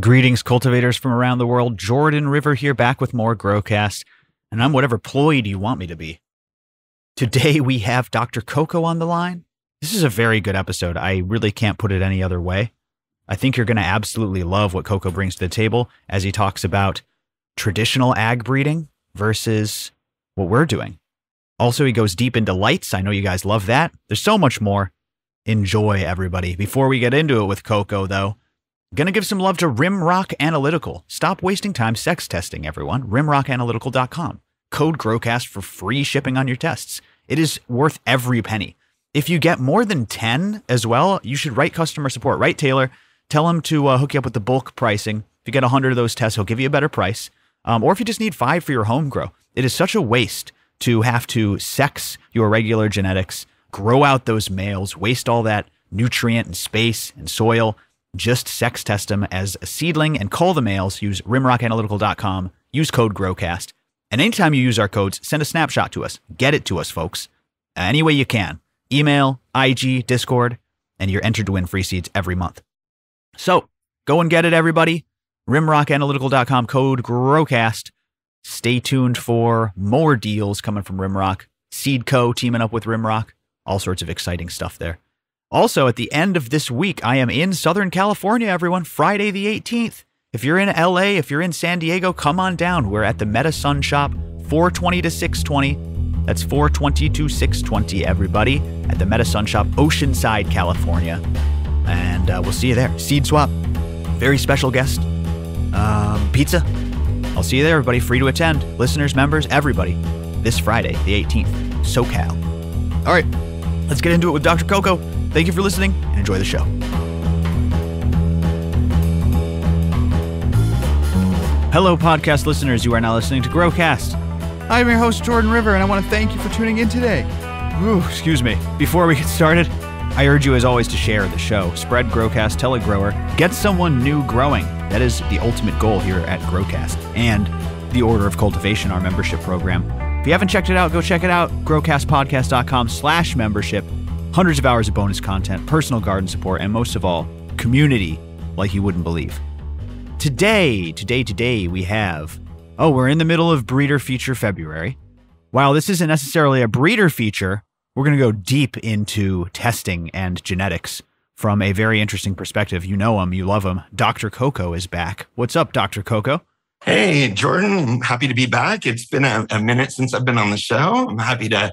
Greetings, cultivators from around the world. Jordan River here, back with more Growcast, and I'm whatever Ployd you want me to be. Today we have Dr. Coco on the line. This is a very good episode. I really can't put it any other way. I think you're going to absolutely love what Coco brings to the table as he talks about traditional ag breeding versus what we're doing. Also, he goes deep into lights. I know you guys love that. There's so much more. Enjoy, everybody. Before we get into it with Coco, though, Gonna give some love to Rimrock Analytical. Stop wasting time sex testing, everyone. RimrockAnalytical.com. Code GROWCAST for free shipping on your tests. It is worth every penny. If you get more than 10 as well, you should write customer support. Write Taylor? Tell him to uh, hook you up with the bulk pricing. If you get 100 of those tests, he'll give you a better price. Um, or if you just need five for your home grow, it is such a waste to have to sex your regular genetics, grow out those males, waste all that nutrient and space and soil just sex test them as a seedling and call the males. Use rimrockanalytical.com. Use code GROWCAST. And anytime you use our codes, send a snapshot to us. Get it to us, folks. Any way you can. Email, IG, Discord, and you're entered to win free seeds every month. So go and get it, everybody. RimrockAnalytical.com code GROWCAST. Stay tuned for more deals coming from Rimrock. Seedco teaming up with Rimrock. All sorts of exciting stuff there. Also, at the end of this week, I am in Southern California, everyone, Friday the 18th. If you're in LA, if you're in San Diego, come on down. We're at the Meta Sun Shop, 420 to 620. That's 420 to 620, everybody, at the Meta Sun Shop, Oceanside, California. And uh, we'll see you there. Seed swap, very special guest, um, pizza. I'll see you there, everybody. Free to attend. Listeners, members, everybody. This Friday, the 18th, SoCal. All right, let's get into it with Dr. Coco. Thank you for listening and enjoy the show. Hello, podcast listeners. You are now listening to Growcast. I'm your host, Jordan River, and I want to thank you for tuning in today. Ooh, excuse me. Before we get started, I urge you, as always, to share the show. Spread Growcast, tell a grower, get someone new growing. That is the ultimate goal here at Growcast and the Order of Cultivation, our membership program. If you haven't checked it out, go check it out. Growcastpodcast.com slash membership hundreds of hours of bonus content, personal garden support, and most of all, community like you wouldn't believe. Today, today, today, we have. Oh, we're in the middle of breeder feature February. While this isn't necessarily a breeder feature, we're going to go deep into testing and genetics from a very interesting perspective. You know him, you love him. Dr. Coco is back. What's up, Dr. Coco? Hey, Jordan. I'm happy to be back. It's been a, a minute since I've been on the show. I'm happy to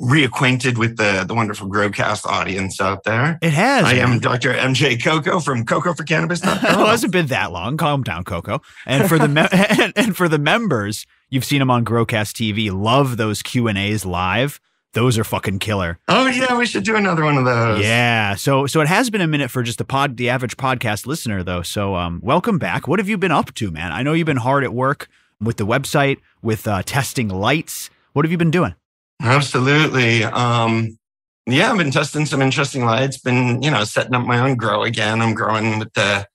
reacquainted with the the wonderful Growcast audience out there. It has. I am Dr. MJ Coco from Coco for Cannabis. it hasn't been that long. Calm down, Coco. And for the me- and, and, for the members, you've seen them on Growcast TV. Love those Q and A's live. Those are fucking killer. Oh yeah, we should do another one of those. Yeah. So so it has been a minute for just the pod the average podcast listener though. So um welcome back. What have you been up to, man? I know you've been hard at work with the website, with uh, testing lights. What have you been doing? Absolutely. Um, yeah, I've been testing some interesting lights. Been you know setting up my own grow again. I'm growing with the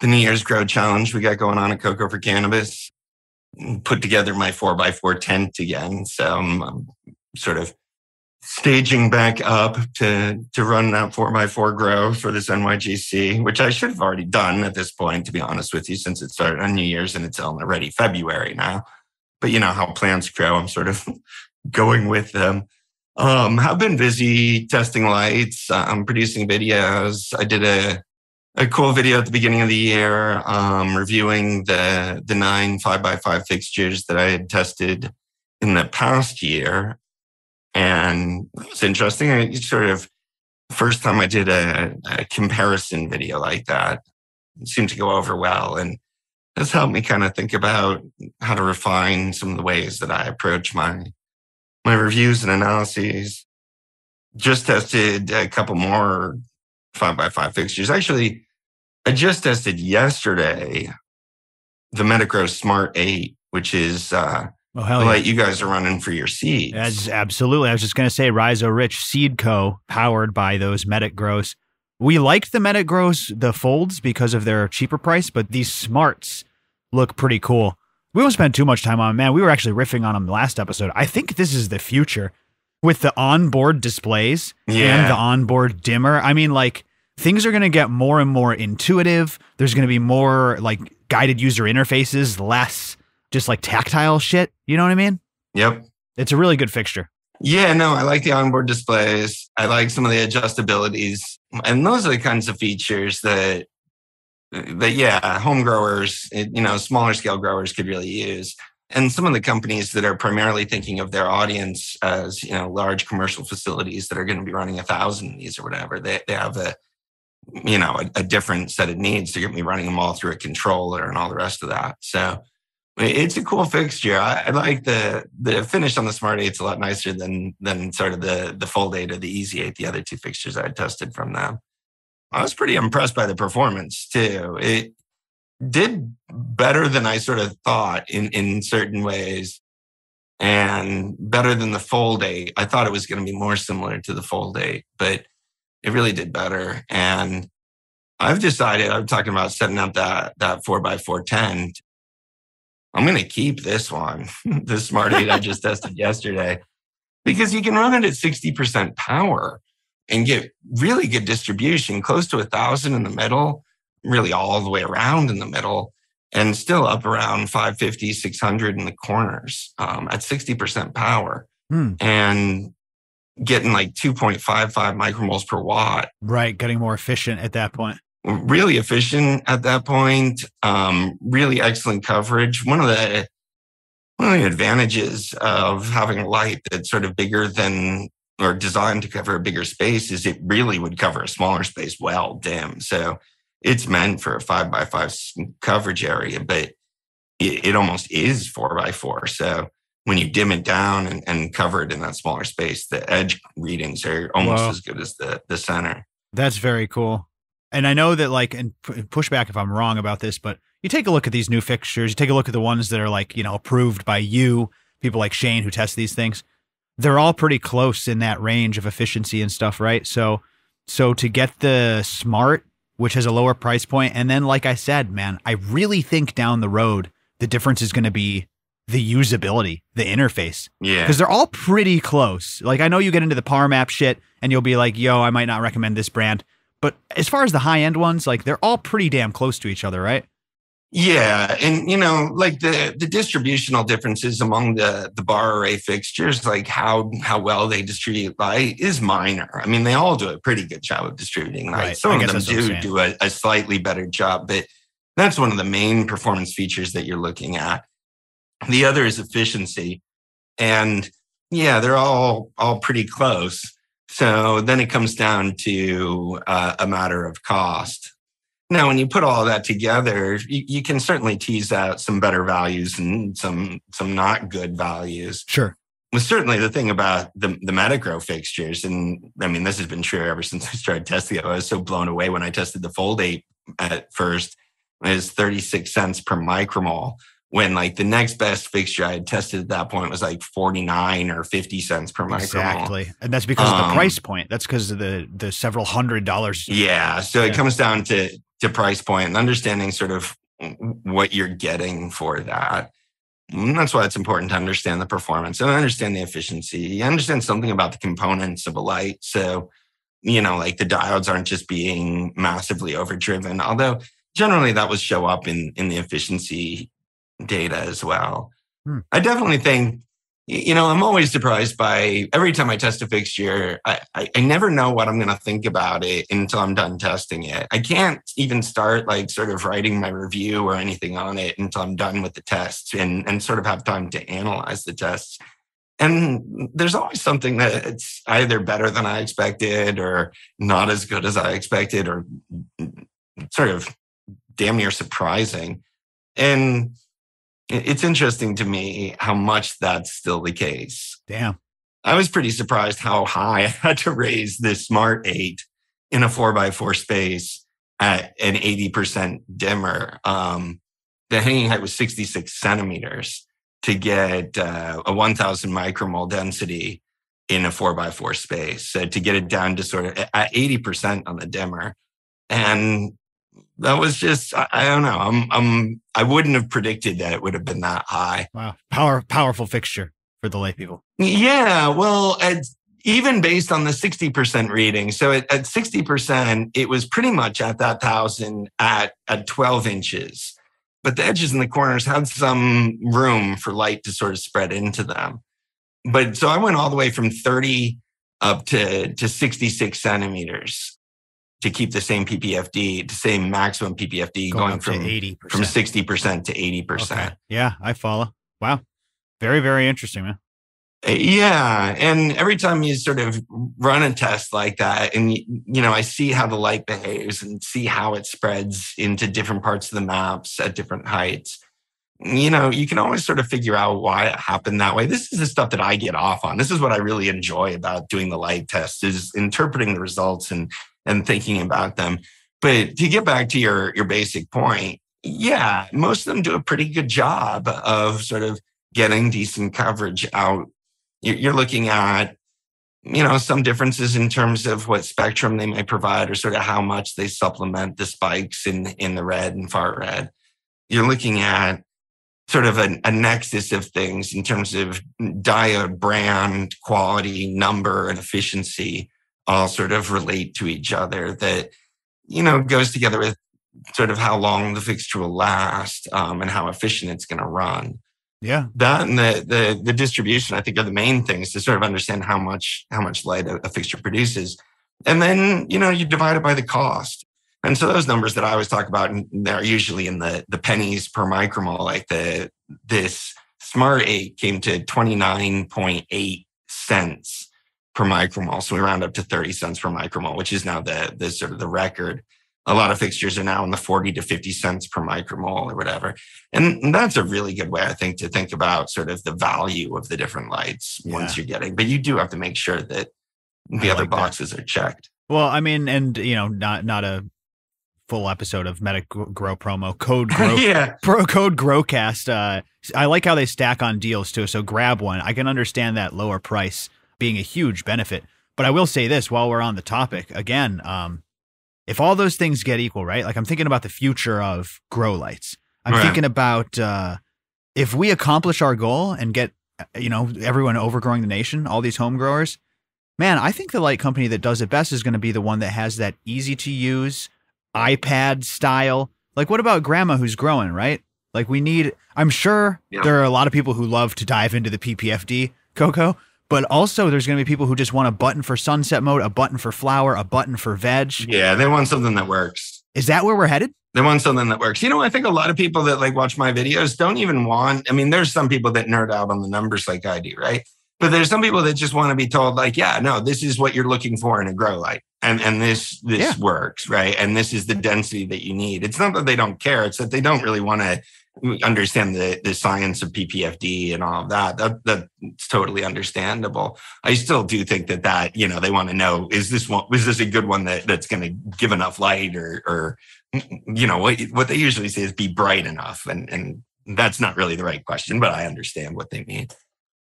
the New Year's Grow Challenge we got going on at Coco for Cannabis. Put together my four by four tent again, so I'm, I'm sort of staging back up to to run that four by four grow for this NYGC, which I should have already done at this point, to be honest with you, since it started on New Year's and it's already February now. But you know how plants grow. I'm sort of going with them. Um, have been busy testing lights. I'm producing videos. I did a a cool video at the beginning of the year, um, reviewing the the nine five by five fixtures that I had tested in the past year, and it was interesting. I sort of first time I did a, a comparison video like that it seemed to go over well, and has helped me kind of think about how to refine some of the ways that I approach my my reviews and analyses. Just tested a couple more five by five fixtures. Actually, I just tested yesterday the Medic Grow Smart 8, which is uh, oh, hell yeah. light you guys are running for your seeds. That's absolutely. I was just going to say Rhizo Rich Seed Co. powered by those Medic Grows. We liked the Medic Grows, the folds, because of their cheaper price, but these smarts look pretty cool we won't spend too much time on man. We were actually riffing on them last episode. I think this is the future with the onboard displays yeah. and the onboard dimmer. I mean, like things are going to get more and more intuitive. There's going to be more like guided user interfaces, less just like tactile shit. You know what I mean? Yep. It's a really good fixture. Yeah, no, I like the onboard displays. I like some of the adjustabilities. And those are the kinds of features that that yeah, home growers, you know, smaller scale growers could really use. And some of the companies that are primarily thinking of their audience as, you know, large commercial facilities that are going to be running a thousand of these or whatever, they, they have a, you know, a, a different set of needs. to get me running them all through a controller and all the rest of that. So it's a cool fixture. I, I, like the the finish on the Smart 8. It's a lot nicer than than sort of the the Fold 8 or the Easy 8, the other two fixtures I tested from them. I was pretty impressed by the performance too. It did better than I sort of thought in in certain ways, and better than the Fold 8. I thought it was going to be more similar to the Fold 8, but it really did better. And I've decided I'm talking about setting up that that four by four tent I'm going to keep this one, the Smart 8 I just tested yesterday, because you can run it at 60% power and get really good distribution, close to a thousand in the middle, really all the way around in the middle, and still up around 550, 600 in the corners um, at 60% power. Hmm. And getting like 2.55 micromoles per watt. Right. Getting more efficient at that point really efficient at that point. Um, really excellent coverage. One of the one of the advantages of having a light that's sort of bigger than or designed to cover a bigger space is it really would cover a smaller space well dim. So it's meant for a five by five coverage area, but it, it almost is four by four. So when you dim it down and, and, cover it in that smaller space, the edge readings are almost wow. as good as the the center. That's very cool and I know that like and push back if I'm wrong about this, but you take a look at these new fixtures, you take a look at the ones that are like, you know, approved by you, people like Shane who test these things. They're all pretty close in that range of efficiency and stuff, right? So so to get the smart, which has a lower price point, and then like I said, man, I really think down the road the difference is going to be the usability, the interface. Yeah. Because they're all pretty close. Like I know you get into the power map shit and you'll be like, yo, I might not recommend this brand. But as far as the high end ones, like they're all pretty damn close to each other, right? Yeah, and you know, like the the distributional differences among the the bar array fixtures, like how how well they distribute light, is minor. I mean, they all do a pretty good job of distributing light. Right. Some of them do do a, a slightly better job, but that's one of the main performance features that you're looking at. The other is efficiency, and yeah, they're all all pretty close. So then it comes down to uh, a matter of cost. Now, when you put all that together, you, you, can certainly tease out some better values and some some not good values. Sure. Well, certainly the thing about the the Medic Grow fixtures, and I mean this has been true ever since I started testing it. I was so blown away when I tested the Fold 8 at first. It was 36 cents per micromole when like the next best fixture I had tested at that point was like 49 or 50 cents per micromole. Exactly. And that's because um, of the um, price point. That's because of the the several hundred dollars. Yeah. So yeah. it comes down to to price point and understanding sort of what you're getting for that. And that's why it's important to understand the performance and understand the efficiency. You understand something about the components of a light. So, you know, like the diodes aren't just being massively overdriven, although generally that would show up in in the efficiency data as well. Hmm. I definitely think, you know, I'm always surprised by every time I test a fixture, I, I, I never know what I'm going to think about it until I'm done testing it. I can't even start like sort of writing my review or anything on it until I'm done with the tests and, and sort of have time to analyze the tests. And there's always something that's either better than I expected or not as good as I expected or mm, mm, sort of damn near surprising. And it's interesting to me how much that's still the case. Damn. I was pretty surprised how high I had to raise this Smart 8 in a 4x4 space at an 80% dimmer. Um, the hanging height was 66 centimeters to get uh, a 1000 micromole density in a 4x4 space. So to get it down to sort of at 80% on the dimmer. And that was just I, I, don't know. I'm I'm I wouldn't have predicted that it would have been that high. Wow, power powerful fixture for the lay people. Yeah, well, even based on the 60% reading. So at, at 60%, it was pretty much at that thousand at, at 12 inches. But the edges and the corners had some room for light to sort of spread into them. But so I went all the way from 30 up to, to 66 centimeters to keep the same PPFD, the same maximum PPFD going, Going, from 80%. from 60% to 80%. Okay. Yeah, I follow. Wow. Very, very interesting, man. Uh, yeah. And every time you sort of run a test like that, and you know, I see how the light behaves and see how it spreads into different parts of the maps at different heights. You know, you can always sort of figure out why it happened that way. This is the stuff that I get off on. This is what I really enjoy about doing the light tests is interpreting the results and and thinking about them. But to get back to your your basic point, yeah, most of them do a pretty good job of sort of getting decent coverage out. You're looking at you know some differences in terms of what spectrum they may provide or sort of how much they supplement the spikes in in the red and far red. You're looking at sort of a, a nexus of things in terms of diode brand quality number and efficiency all sort of relate to each other that you know goes together with sort of how long the fixture will last um, and how efficient it's going to run. Yeah. that and the, the the distribution i think are the main things to sort of understand how much how much light a, a fixture produces. And then you know you divide it by the cost. And so those numbers that i always talk about and they're usually in the the pennies per micromole. Like the this smart 8 came to 29.8 cents per micromole so we round up to 30 cents per micromole which is now the the sort of the record a lot of fixtures are now in the 40 to 50 cents per micromole or whatever and that's a really good way, I think, to think about sort of the value of the different lights once you're getting. But you do have to make sure that the I other like that. boxes are checked. Well, I mean, and you know, not not a full episode of Medic Grow promo code Grow yeah, Pro code Growcast. Uh, I like how they stack on deals too. So grab one. I can understand that lower price being a huge benefit. But I will say this while we're on the topic again. Um, if all those things get equal, right? Like I'm thinking about the future of grow lights. I'm Right. thinking about uh, if we accomplish our goal and get you know everyone overgrowing the nation, all these home growers. Man, I think the light company that does it best is going to be the one that has that easy to use iPad style. Like, what about grandma who's growing, right? Like, we need, I'm sure Yeah. there are a lot of people who love to dive into the PPFD, Coco, but also there's going to be people who just want a button for sunset mode, a button for flower, a button for veg. yeah, they want something that works. Is that where we're headed? They want something that works. You know, I think a lot of people that like watch my videos don't even want. I mean, there's some people that nerd out on the numbers like I do, right? But there's some people that just want to be told, like, yeah, no, this is what you're looking for in a grow light, and and this this Yeah. works, right? And this is the density that you need. It's not that they don't care; it's that they don't really want to understand the the science of PPFD and all of that. That that's totally understandable. I still do think that that you know they want to know is this one is this a good one that that's going to give enough light or or you know what what they usually say is be bright enough and and that's not really the right question but i understand what they mean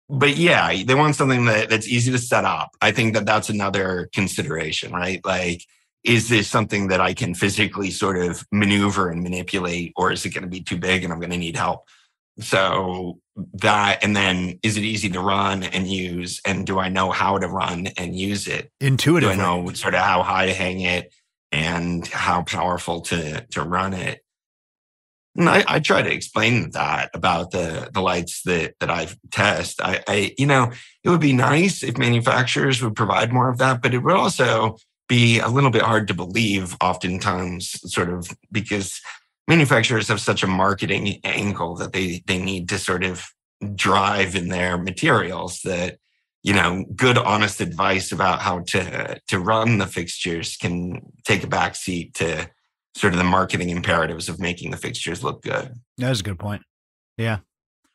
but yeah they want something that, that's easy to set up i think that that's another consideration right like is this something that i can physically sort of maneuver and manipulate or is it going to be too big and i'm going to need help so that and then is it easy to run and use and do i know how to run and use it do I know sort of how high to hang it and how powerful to to run it? And I, I try to explain that about the the lights that that I test. I, I you know it would be nice if manufacturers would provide more of that, but it would also be a little bit hard to believe oftentimes, sort of because manufacturers have such a marketing angle that they they need to sort of drive in their materials that you know, good, honest advice about how to to run the fixtures can take a back seat to sort of the marketing imperatives of making the fixtures look good. That's a good point. Yeah.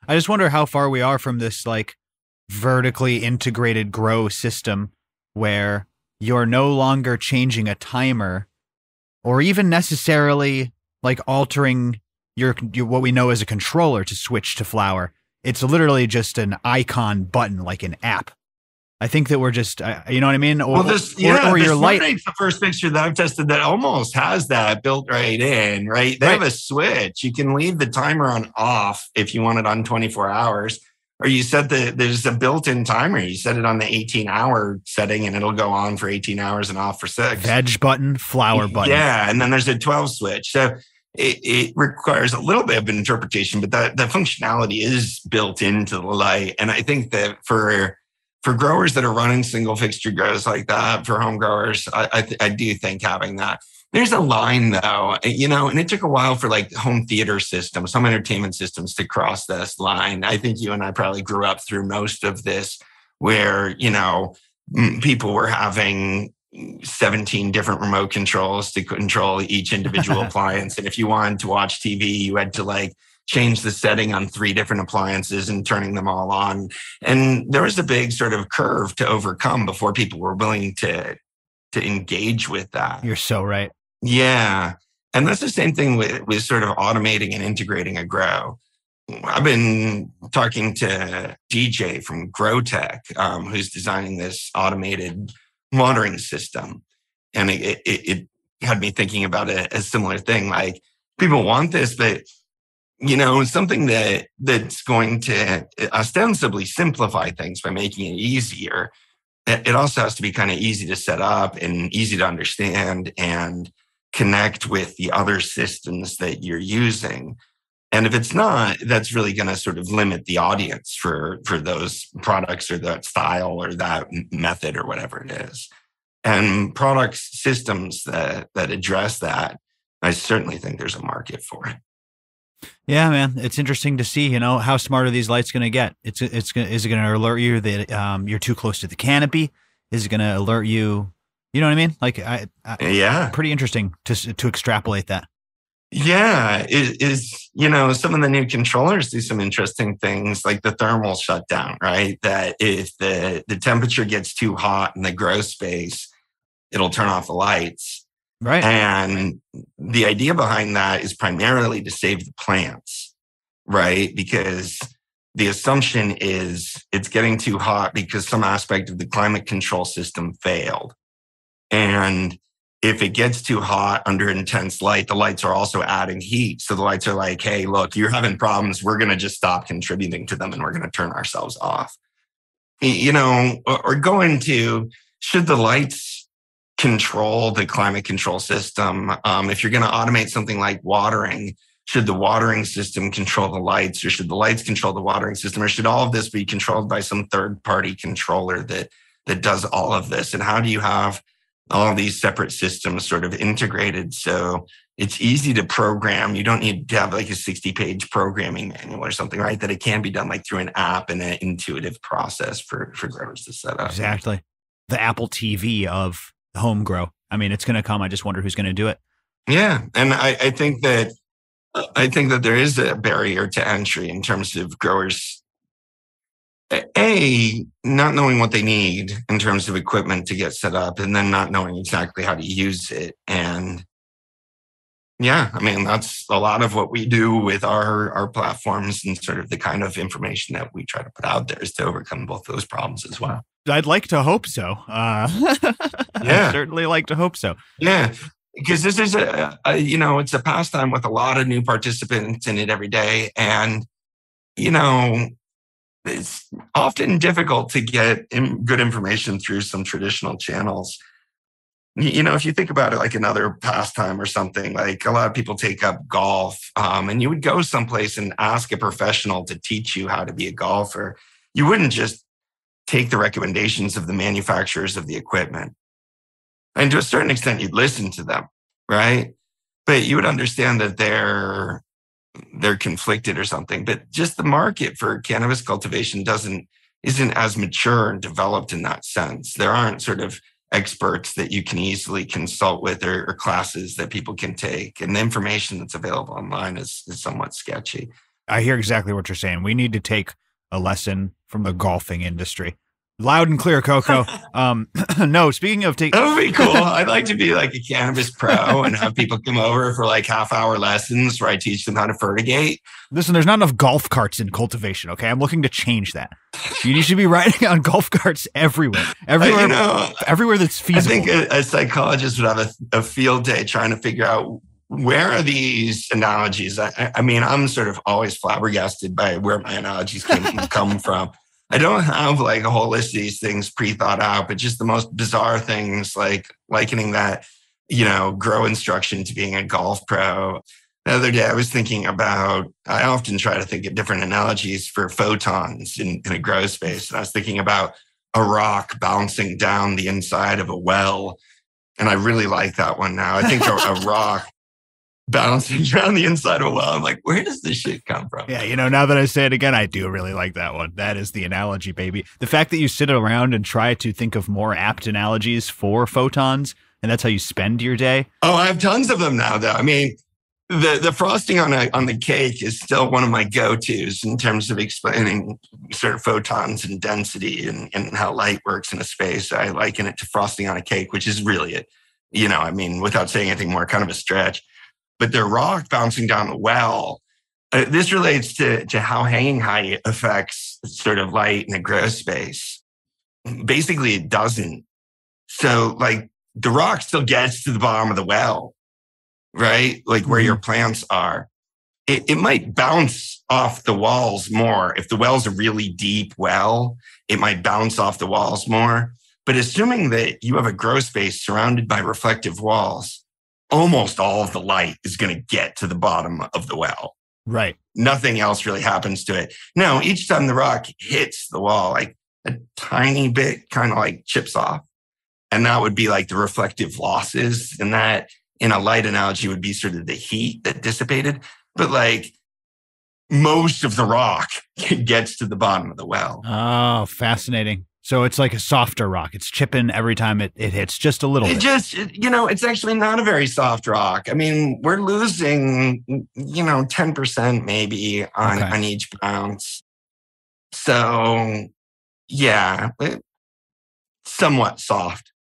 I just wonder how far we are from this like vertically integrated grow system where you're no longer changing a timer or even necessarily like altering your, your what we know as a controller to switch to flower. It's literally just an icon button like an app. I think that we're just uh, you know what I mean or well, this or, yeah, or the your light 8's the first fixture that I've tested that almost has that built right in. Right, they have a switch. You can leave the timer on off if you want it on twenty four hours, or you set the there's a built-in timer. You set it on the 18 hour setting and it'll go on for 18 hours and off for six. Veg button, flower button. Yeah, and then there's a 12 switch. So it, it requires a little bit of an interpretation, but that the functionality is built into the light. And I think that for for growers that are running single fixture grows like that, for home growers, I I, I do think having that there's a line though, eh, you know, and it took a while for like home theater systems, home entertainment systems to cross this line. I think you and I probably grew up through most of this where, you know, people were having mm, 17 different remote controls to control each individual appliance. And if you wanted to watch TV, you had to like change the setting on three different appliances and turning them all on. And there was a big sort of curve to overcome before people were willing to to engage with that. You're so right. Yeah. And that's the same thing with, with sort of automating and integrating a grow. I've been talking to DJ from GrowTech, um, who's designing this automated monitoring system. And it, it, it had me thinking about a, a, similar thing. Like people want this, but you know, something that that's going to ostensibly simplify things by making it easier. It also has to be kind of easy to set up and easy to understand and connect with the other systems that you're using. And if it's not, that's really going to sort of limit the audience for, for those products or that style or that method or whatever it is. And products systems that, that address that, I certainly think there's a market for it. Yeah, man, it's interesting to see. You know, how smart are these lights going to get? It's it's is it going to alert you that um, you're too close to the canopy? Is it going to alert you you know what I mean? Like, I, I yeah, pretty interesting to to extrapolate that. Yeah, it is. You know, some of the new controllers do some interesting things, like the thermal shutdown. Right, that if the the temperature gets too hot in the grow space, it'll turn off the lights. Right, and the idea behind that is primarily to save the plants. Right, because the assumption is it's getting too hot because some aspect of the climate control system failed. And if it gets too hot under intense light, the lights are also adding heat. So the lights are like, hey, look, you're having problems. We're going to just stop contributing to them and we're going to turn ourselves off. You know, or go into should the lights control the climate control system? Um, if you're going to automate something like watering, should the watering system control the lights or should the lights control the watering system or should all of this be controlled by some third party controller that that does all of this and how do you have all these separate systems sort of integrated. So it's easy to program. You don't need to have like a 60 page programming manual or something, right? That it can be done like through an app and an intuitive process for, for growers to set up. Exactly. The Apple TV of home grow. I mean, it's going to come. I just wonder who's going to do it. Yeah. And I, I think that, I think that there is a barrier to entry in terms of growers a not knowing what they need in terms of equipment to get set up and then not knowing exactly how to use it. And yeah i mean that's a lot of what we do with our our platforms and sort of the kind of information that we try to put out there is to overcome both those problems as well. I'd like to hope so. Uh yeah. I'd certainly like to hope so. Yeah because this is a, a you know it's a pastime with a lot of new participants in it every day. And you know it's often difficult to get good information through some traditional channels. You know, if you think about it like another pastime or something, like a lot of people take up golf, um, and you would go someplace and ask a professional to teach you how to be a golfer. You wouldn't just take the recommendations of the manufacturers of the equipment. And to a certain extent, you'd listen to them, right? But you would understand that they're they're conflicted or something. But just the market for cannabis cultivation doesn't isn't as mature and developed in that sense. There aren't sort of experts that you can easily consult with or, or classes that people can take. And the information that's available online is, is somewhat sketchy. I hear exactly what you're saying. We need to take a lesson from the golfing industry. Loud and clear, Coco. Um, no, speaking of taking, that would be cool. I'd like to be like a cannabis pro and have people come over for like half hour lessons where I teach them how to fertigate. Listen, there's not enough golf carts in cultivation. Okay, I'm looking to change that. You need to be riding on golf carts everywhere, everywhere, you know, everywhere that's feasible. I think a, a psychologist would have a, a field day trying to figure out where are these analogies? I, I, mean, I'm sort of always flabbergasted by where my analogies came, come from. I don't have like a whole list of these things pre thought out, but just the most bizarre things like likening that, you know, grow instruction to being a golf pro. The other day, I was thinking about, I often try to think of different analogies for photons in, in a grow space. And I was thinking about a rock bouncing down the inside of a well. And I really like that one now. I think a, a rock bouncing around the inside of a well. I'm like, where does this shit come from? Yeah, you know, now that I say it again, I do really like that one. That is the analogy, baby. The fact that you sit around and try to think of more apt analogies for photons, and that's how you spend your day. Oh, I have tons of them now, though. I mean, the the frosting on a on the cake is still one of my go-tos in terms of explaining sort of photons and density and, and how light works in a space. I liken it to frosting on a cake, which is really it. You know, I mean, without saying anything more, kind of a stretch but the rock bouncing down the well. Uh, this relates to, to how hanging height affects sort of light in a grow space. Basically, it doesn't. So, like, the rock still gets to the bottom of the well, right? Like where mm-hmm. your plants are. It, it might bounce off the walls more. If the well's a really deep well, it might bounce off the walls more. But assuming that you have a grow space surrounded by reflective walls, almost all of the light is going to get to the bottom of the well. Right. Nothing else really happens to it. Now, each time the rock hits the wall, like a tiny bit kind of like chips off. And that would be like the reflective losses. And that in a light analogy would be sort of the heat that dissipated. But like most of the rock gets to the bottom of the well. Oh, fascinating. So it's like a softer rock. It's chipping every time it, it hits just a little it bit. Just, you know, it's actually not a very soft rock. I mean, we're losing, you know, 10% maybe on, okay. on each bounce. So yeah, somewhat soft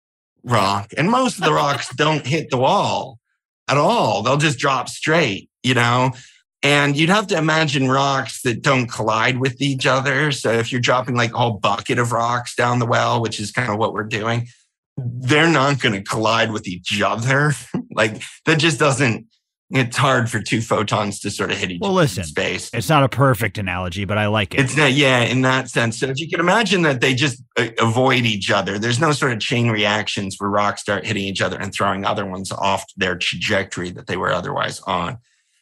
rock. And most of the rocks don't hit the wall at all. They'll just drop straight, you know? And you'd have to imagine rocks that don't collide with each other. So if you're dropping like a whole bucket of rocks down the well, which is kind of what we're doing, they're not going to collide with each other. like that just doesn't, it's hard for two photons to sort of hit each well, other listen, in space. It's not a perfect analogy, but I like it. It's not, yeah, in that sense. So if you can imagine that they just uh, avoid each other, there's no sort of chain reactions where rocks start hitting each other and throwing other ones off their trajectory that they were otherwise on.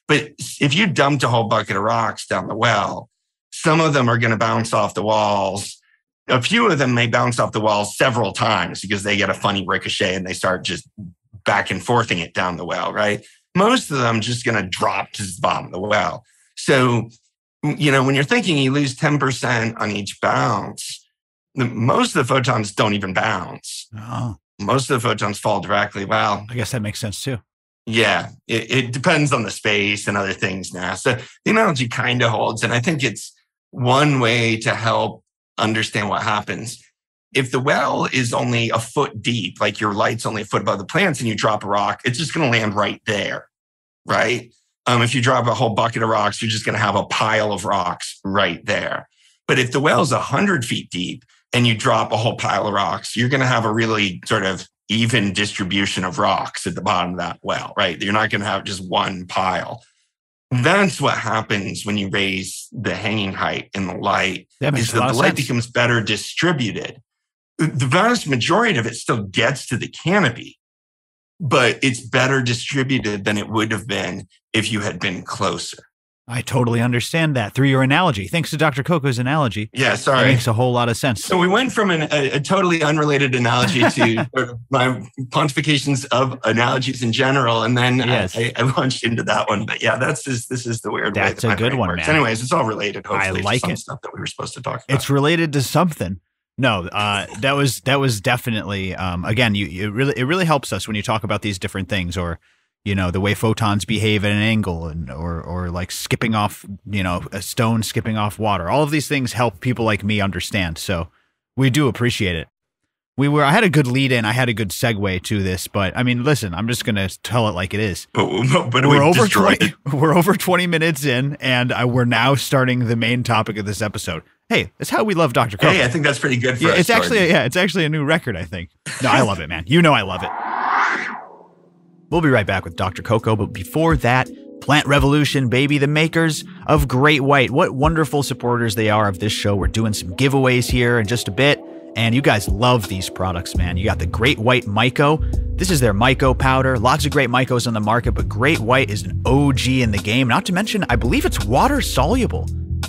But if you dumped a whole bucket of rocks down the well, some of them are going to bounce off the walls. A few of them may bounce off the walls several times because they get a funny ricochet and they start just back and forthing it down the well, right? Most of them just going to drop to the bottom of the well. So, you know, when you're thinking you lose 10% on each bounce, the, most of the photons don't even bounce. Oh. Most of the photons fall directly. Well, I guess that makes sense too. Yeah, it, it, depends on the space and other things now. So the analogy kind of holds. And I think it's one way to help understand what happens. If the well is only a foot deep, like your light's only a foot above the plants and you drop a rock, it's just going to land right there. Right. Um, if you drop a whole bucket of rocks, you're just going to have a pile of rocks right there. But if the well is 100 feet deep and you drop a whole pile of rocks, you're going to have a really sort of even distribution of rocks at the bottom of that well, right? You're not going to have just one pile. That's what happens when you raise the hanging height in the light. That is that the light sense. becomes better distributed. The vast majority of it still gets to the canopy, but it's better distributed than it would have been if you had been closer. I totally understand that through your analogy. Thanks to Dr. Coco's analogy. Yeah, sorry. It makes a whole lot of sense. So we went from an, a, a, totally unrelated analogy to sort of my pontifications of analogies in general, and then yes. I, I, launched into that one. But yeah, that's just, this is the weird that's way. That's a good one, man. Anyways, it's all related. Hopefully, I like some it. Stuff that we were supposed to talk about. It's related to something. No, uh, that was that was definitely um, again. You it really it really helps us when you talk about these different things or you know the way photons behave at an angle and or or like skipping off you know a stone skipping off water. All of these things help people like me understand. So we do appreciate it. We were i had a good lead in. I had a good segue to this but i mean listen i'm just gonna tell it like it is. But, but we're over 20 we're over 20 minutes in and I, we're now starting the main topic of this episode. Hey that's how we love dr Coco. hey i think that's pretty good for yeah, us it's actually yeah it's actually a new record i think. No i love it man. You know i love it We'll be right back with Dr. Coco, but before that, Plant Revolution, baby, the makers of Great White. What wonderful supporters they are of this show. We're doing some giveaways here in just a bit. And you guys love these products, man. You got the Great White Myco. This is their Myco powder. Lots of great Mycos on the market, but Great White is an OG in the game. Not to mention, I believe it's water soluble.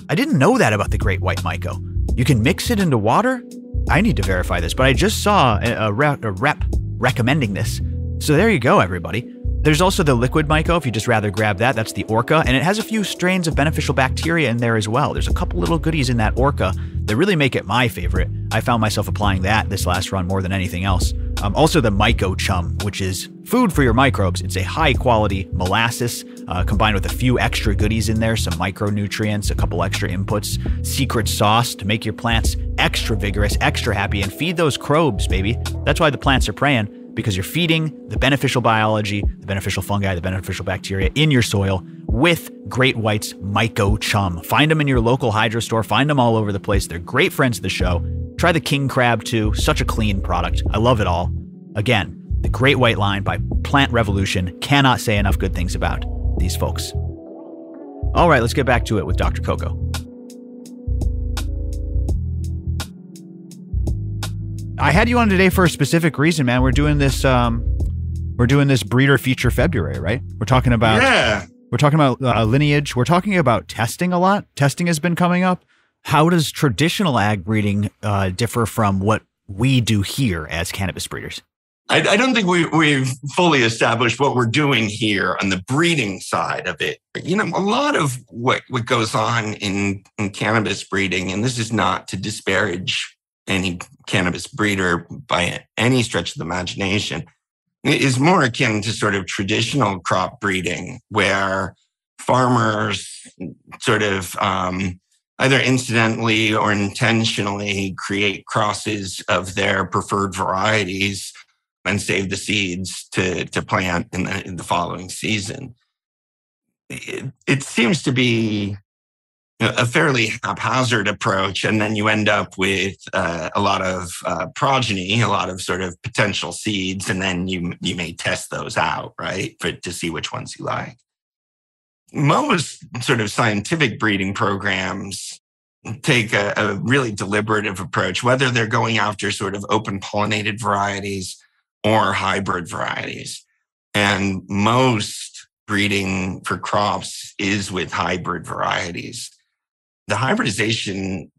I didn't know that about the Great White Myco. You can mix it into water. I need to verify this, but I just saw a, a, rep, a rep recommending this. So there you go, everybody. There's also the liquid myco if you just rather grab that. That's the Orca, and it has a few strains of beneficial bacteria in there as well. There's a couple little goodies in that Orca that really make it my favorite. I found myself applying that this last run more than anything else. Um, also, the Myco Chum, which is food for your microbes. It's a high quality molasses uh, combined with a few extra goodies in there, some micronutrients, a couple extra inputs, secret sauce to make your plants extra vigorous, extra happy, and feed those crobes, baby. That's why the plants are praying because you're feeding the beneficial biology, the beneficial fungi, the beneficial bacteria in your soil with Great White's Myco Chum. Find them in your local hydro store, find them all over the place. They're great friends of the show. Try the King Crab too, such a clean product. I love it all. Again, the Great White line by Plant Revolution cannot say enough good things about these folks. All right, let's get back to it with Dr. Coco. I had you on today for a specific reason, man. We're doing this. Um, we're doing this breeder feature February, right? We're talking about. Yeah. We're talking about uh, lineage. We're talking about testing a lot. Testing has been coming up. How does traditional ag breeding uh, differ from what we do here as cannabis breeders? I, I don't think we, we've fully established what we're doing here on the breeding side of it. You know, a lot of what, what goes on in, in cannabis breeding, and this is not to disparage any cannabis breeder by any stretch of the imagination is more akin to sort of traditional crop breeding where farmers sort of um, either incidentally or intentionally create crosses of their preferred varieties and save the seeds to, to plant in the, in the following season. It, it seems to be a fairly haphazard approach, and then you end up with uh, a lot of uh, progeny, a lot of sort of potential seeds, and then you you may test those out, right, for, to see which ones you like. Most sort of scientific breeding programs take a, a really deliberative approach, whether they're going after sort of open pollinated varieties or hybrid varieties, and most breeding for crops is with hybrid varieties the hybridization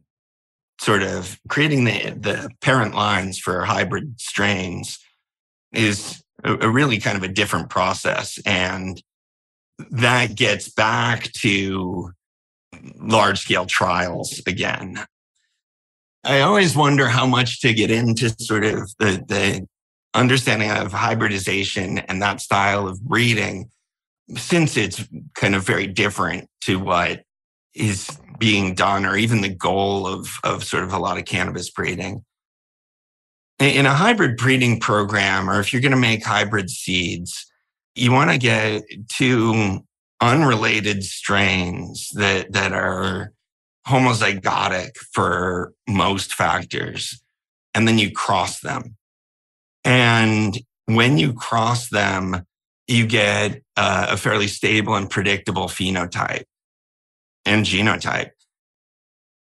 sort of creating the, the parent lines for hybrid strains is a, a really kind of a different process. And that gets back to large scale trials again. I always wonder how much to get into sort of the, the understanding of hybridization and that style of breeding, since it's kind of very different to what is being done or even the goal of, of sort of a lot of cannabis breeding. In a hybrid breeding program, or if you're going to make hybrid seeds, you want to get two unrelated strains that, that are homozygotic for most factors, and then you cross them. And when you cross them, you get uh, a fairly stable and predictable phenotype and genotype.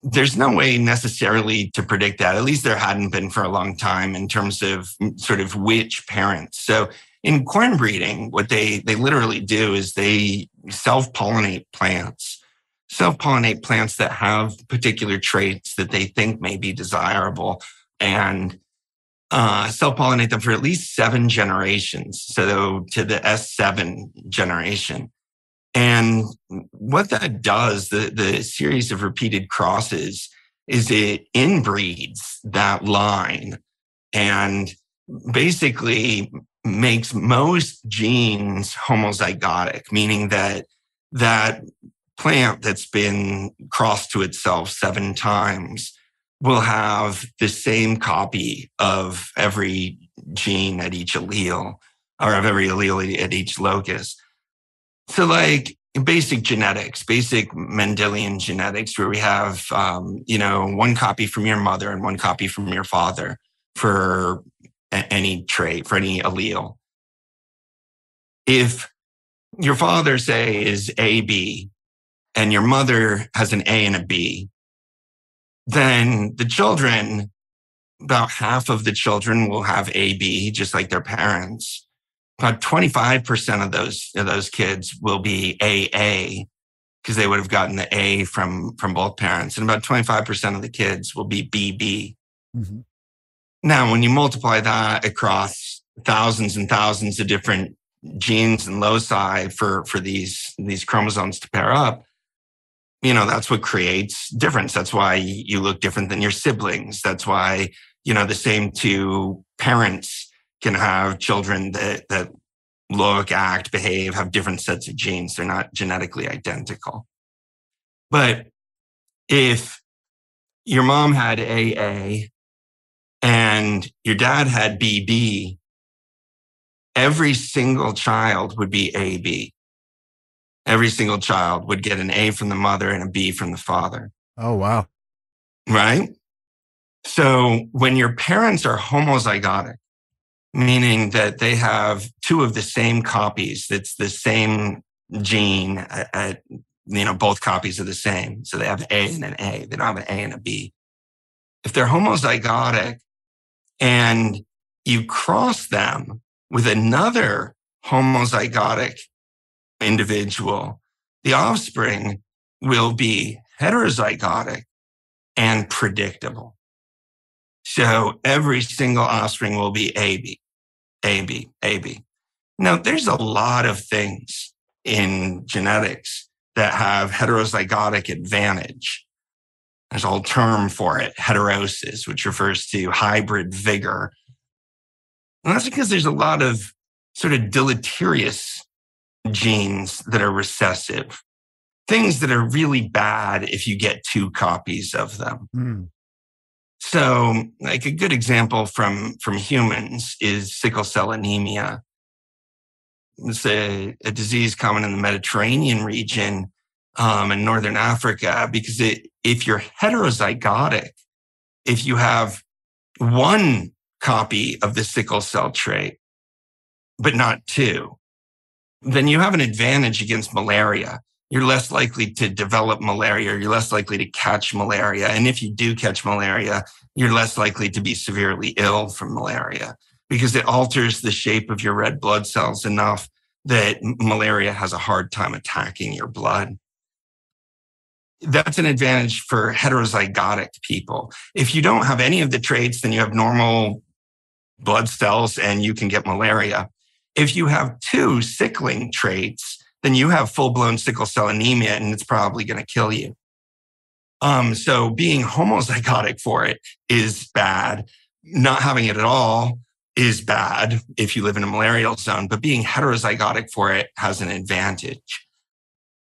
There's no way necessarily to predict that. At least there hadn't been for a long time in terms of sort of which parents. So in corn breeding, what they, they literally do is they self pollinate plants, self pollinate plants that have particular traits that they think may be desirable and uh, self pollinate them for at least seven generations. So to the S7 generation. And what that does, the, the series of repeated crosses, is it inbreeds that line and basically makes most genes homozygotic, meaning that that plant that's been crossed to itself seven times will have the same copy of every gene at each allele or of every allele at each locus. So, like basic genetics, basic Mendelian genetics, where we have, um, you know, one copy from your mother and one copy from your father for a- any trait, for any allele. if your father, say, is AB and your mother has an A and a B, then the children, about half of the children will have AB, just like their parents. About 25% of those, of those kids will be AA because they would have gotten the A from, from both parents. And about 25% of the kids will be BB. Mm-hmm. Now, when you multiply that across thousands and thousands of different genes and loci for, for these, these chromosomes to pair up, you know, that's what creates difference. That's why you look different than your siblings. That's why, you know, the same two parents can have children that, that look, act, behave, have different sets of genes. They're not genetically identical. But if your mom had AA and your dad had BB, every single child would be AB. Every single child would get an A from the mother and a B from the father. Oh, wow. Right? So when your parents are homozygotic, meaning that they have two of the same copies, that's the same gene at, at you know, both copies are the same. So they have an A and an A. They don't have an A and a B. If they're homozygotic and you cross them with another homozygotic individual, the offspring will be heterozygotic and predictable. So every single offspring will be AB, AB, AB. Now, there's a lot of things in genetics that have heterozygotic advantage. There's a whole term for it, heterosis, which refers to hybrid vigor. And that's because there's a lot of sort of deleterious genes that are recessive, things that are really bad if you get two copies of them. Mm. So, like a good example from, from humans is sickle cell anemia. It's a, a disease common in the Mediterranean region um, in Northern Africa because it, if you're heterozygotic, if you have one copy of the sickle cell trait, but not two, then you have an advantage against malaria. You're less likely to develop malaria. You're less likely to catch malaria. And if you do catch malaria, you're less likely to be severely ill from malaria because it alters the shape of your red blood cells enough that malaria has a hard time attacking your blood. That's an advantage for heterozygotic people. If you don't have any of the traits, then you have normal blood cells and you can get malaria. If you have two sickling traits, then you have full blown sickle cell anemia and it's probably going to kill you. Um, so being homozygotic for it is bad. Not having it at all is bad if you live in a malarial zone, but being heterozygotic for it has an advantage.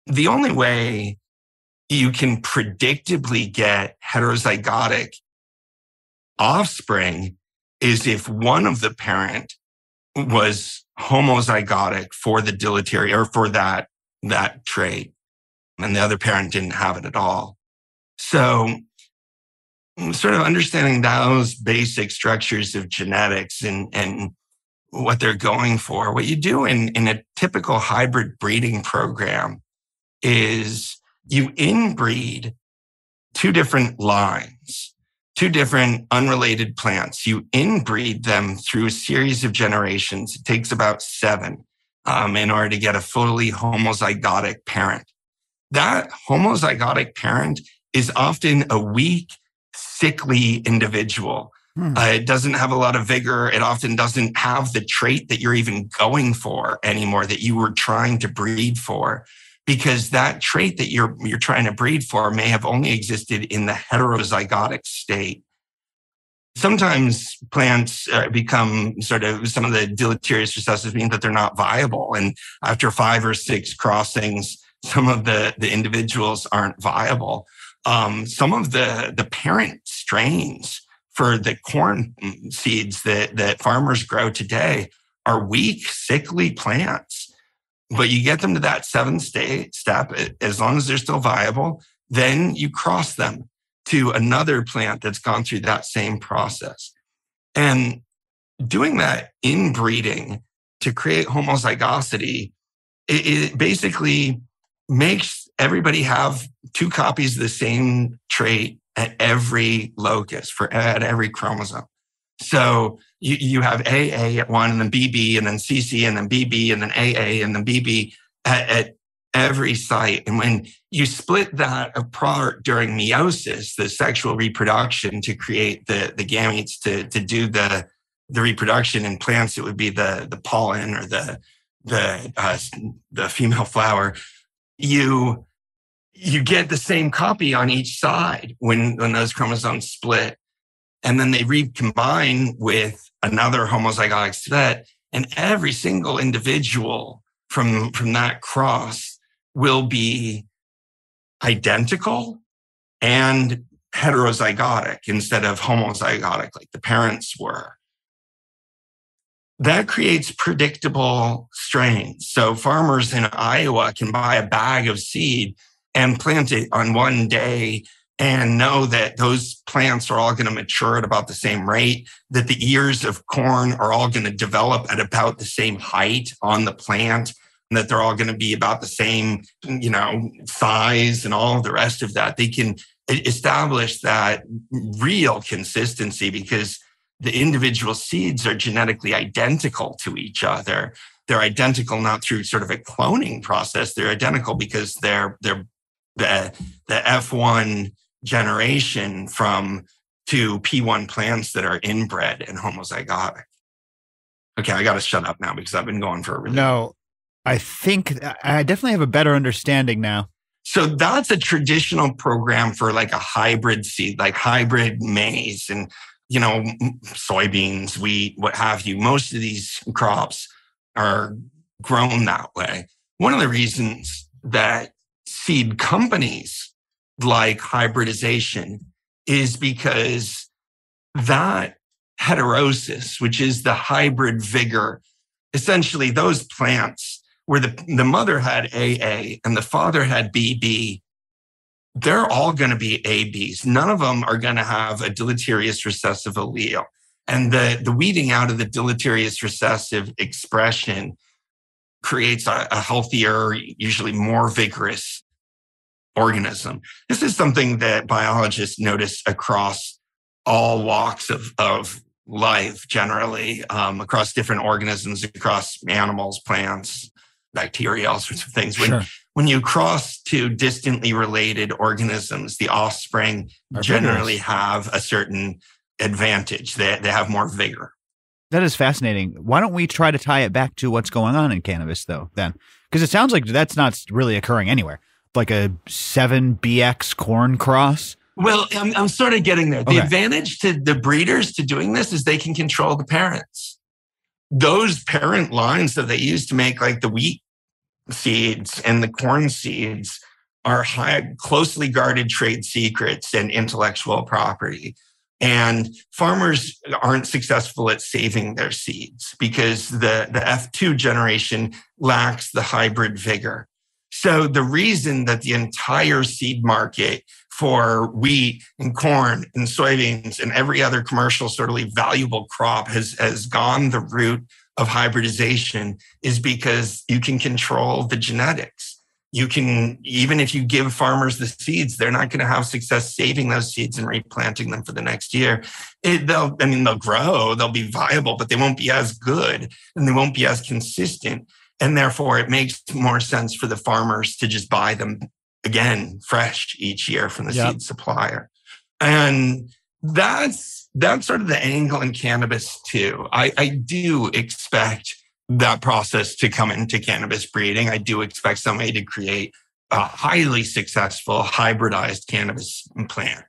The only way you can predictably get heterozygotic offspring is if one of the parent was homozygotic for the deleterious or for that, that trait. And the other parent didn't have it at all. So sort of understanding those basic structures of genetics and, and what they're going for. What you do in, in a typical hybrid breeding program is you inbreed two different lines two different unrelated plants. You inbreed them through a series of generations. It takes about seven um, in order to get a fully homozygotic parent. That homozygotic parent is often a weak, sickly individual. Hmm. Uh, it doesn't have a lot of vigor. It often doesn't have the trait that you're even going for anymore that you were trying to breed for because that trait that you're you're trying to breed for may have only existed in the heterozygotic state. Sometimes plants uh, become sort of some of the deleterious recessives mean that they're not viable, and after five or six crossings, some of the the individuals aren't viable. Um, some of the the parent strains for the corn seeds that that farmers grow today are weak, sickly plants but you get them to that seventh state step, as long as they're still viable, then you cross them to another plant that's gone through that same process. And doing that inbreeding to create homozygosity, it, it basically makes everybody have two copies of the same trait at every locus for at every chromosome. So you, you have AA at one and then BB and then CC and then BB and then AA and then BB at, at every site. And when you split that apart during meiosis, the sexual reproduction to create the, the gametes to, to do the, the reproduction in plants, it would be the, the pollen or the, the, uh, the female flower. You, you get the same copy on each side when, when those chromosomes split. And then they recombine with another homozygotic set. And every single individual from, from that cross will be identical and heterozygotic instead of homozygotic like the parents were. That creates predictable strains. So farmers in Iowa can buy a bag of seed and plant it on one day and know that those plants are all going to mature at about the same rate, that the ears of corn are all going to develop at about the same height on the plant, and that they're all going to be about the same, you know, size and all the rest of that. They can establish that real consistency because the individual seeds are genetically identical to each other. They're identical not through sort of a cloning process. They're identical because they're they're the the F1 generation from to P1 plants that are inbred and homozygotic. Okay, I got to shut up now because I've been going for a really No, I think I definitely have a better understanding now. So that's a traditional program for like a hybrid seed, like hybrid maize and you know soybeans, wheat, what have you. Most of these crops are grown that way. One of the reasons that seed companies like hybridization is because that heterosis, which is the hybrid vigor, essentially those plants where the, the mother had AA and the father had BB, they're all going to be ABs. None of them are going to have a deleterious recessive allele. And the, the weeding out of the deleterious recessive expression creates a, a healthier, usually more vigorous organism. This is something that biologists notice across all walks of, of life generally, um, across different organisms, across animals, plants, bacteria, all sorts of things. When, sure. when you cross two distantly related organisms, the offspring Are generally vigorous. have a certain advantage. They, they have more vigor. That is fascinating. Why don't we try to tie it back to what's going on in cannabis, though, then? Because it sounds like that's not really occurring anywhere like a 7BX corn cross? Well, I'm, I'm sort of getting there. Okay. The advantage to the breeders to doing this is they can control the parents. Those parent lines that they use to make like the wheat seeds and the corn seeds are high, closely guarded trade secrets and intellectual property. And farmers aren't successful at saving their seeds because the, the F2 generation lacks the hybrid vigor. So the reason that the entire seed market for wheat and corn and soybeans and every other commercial sort of valuable crop has, has gone the route of hybridization is because you can control the genetics. You can, even if you give farmers the seeds, they're not going to have success saving those seeds and replanting them for the next year. It, they'll, I mean, they'll grow, they'll be viable, but they won't be as good and they won't be as consistent. And therefore, it makes more sense for the farmers to just buy them again fresh each year from the yep. seed supplier. And that's that's sort of the angle in cannabis too. I, I do expect that process to come into cannabis breeding. I do expect somebody to create a highly successful hybridized cannabis plant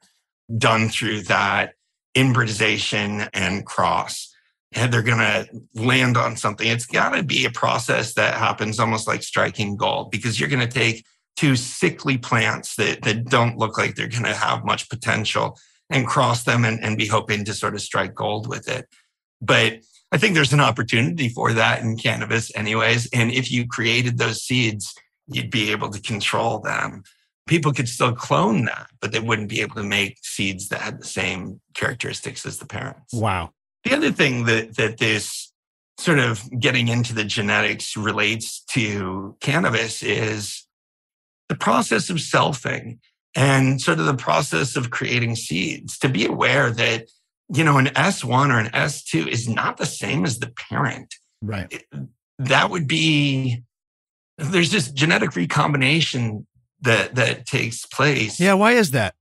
done through that inbridization and cross and they're going to land on something. It's got to be a process that happens almost like striking gold because you're going to take two sickly plants that, that don't look like they're going to have much potential and cross them and, and be hoping to sort of strike gold with it. But I think there's an opportunity for that in cannabis, anyways. And if you created those seeds, you'd be able to control them. People could still clone that, but they wouldn't be able to make seeds that had the same characteristics as the parents. Wow. The other thing that, that this sort of getting into the genetics relates to cannabis is the process of selfing and sort of the process of creating seeds. To be aware that you know an s1 or an s2 is not the same as the parent. Right. That would be there's this genetic recombination that that takes place. Yeah why is that?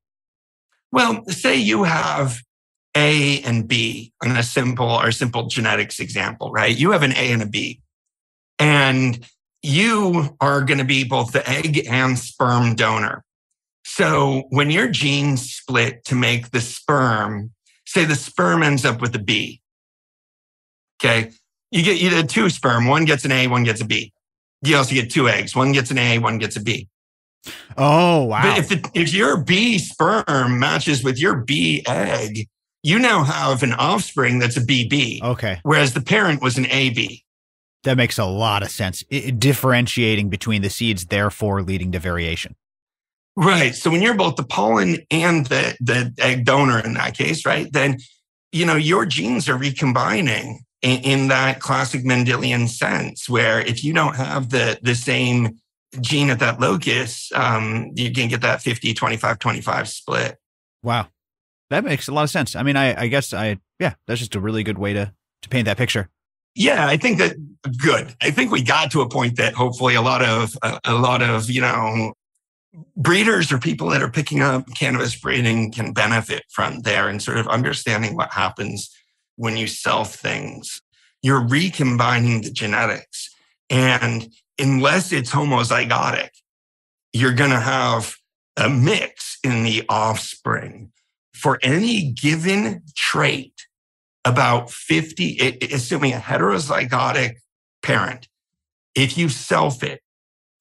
Well say you have a and b in a simple or simple genetics example right you have an a and a b and you are going to be both the egg and sperm donor so when your genes split to make the sperm, say the sperm ends up with a B. Okay. You get either two sperm, one gets an A, one gets a B. You also get two eggs. One gets an A, one gets a B. Oh, wow. But if, the, if your B sperm matches with your B egg, you now have an offspring that's a BB. Okay. Whereas the parent was an AB. That makes a lot of sense. It, differentiating between the seeds, therefore leading to variation. Right. So when you're both the pollen and the, the egg donor in that case, right, then, you know, your genes are recombining in, in that classic Mendelian sense, where if you don't have the, the same gene at that locus, um, you can get that 50, 25, 25 split. Wow. That makes a lot of sense. I mean, I, I guess I, yeah, that's just a really good way to, to paint that picture. Yeah, I think that good. I think we got to a point that hopefully a lot of a, a lot of you know breeders or people that are picking up cannabis breeding can benefit from there and sort of understanding what happens when you self things. You're recombining the genetics. And unless it's homozygotic, you're going to have a mix in the offspring for any given trait. About 50, assuming a heterozygotic parent, if you self it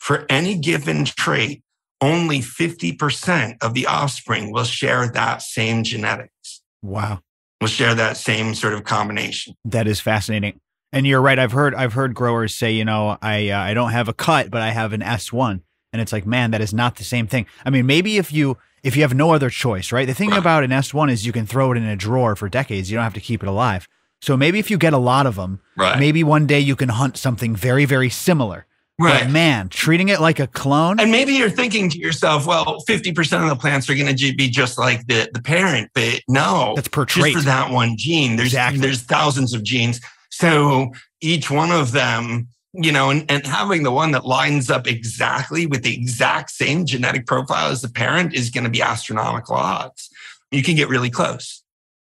for any given trait, only 50% of the offspring will share that same genetics. Wow. Will share that same sort of combination. That is fascinating. And you're right. I've heard I've heard growers say, you know, I uh, I don't have a cut, but I have an S1, and it's like, man, that is not the same thing. I mean, maybe if you if you have no other choice, right? The thing about an S1 is you can throw it in a drawer for decades. You don't have to keep it alive. So maybe if you get a lot of them, right. maybe one day you can hunt something very very similar Right. But man, treating it like a clone. And maybe you're thinking to yourself, well, 50% of the plants are going to be just like the, the parent, but no. That's per trait. Just for that one gene. There's, exactly. there's thousands of genes. So each one of them, you know, and, and having the one that lines up exactly with the exact same genetic profile as the parent is going to be astronomical odds. You can get really close.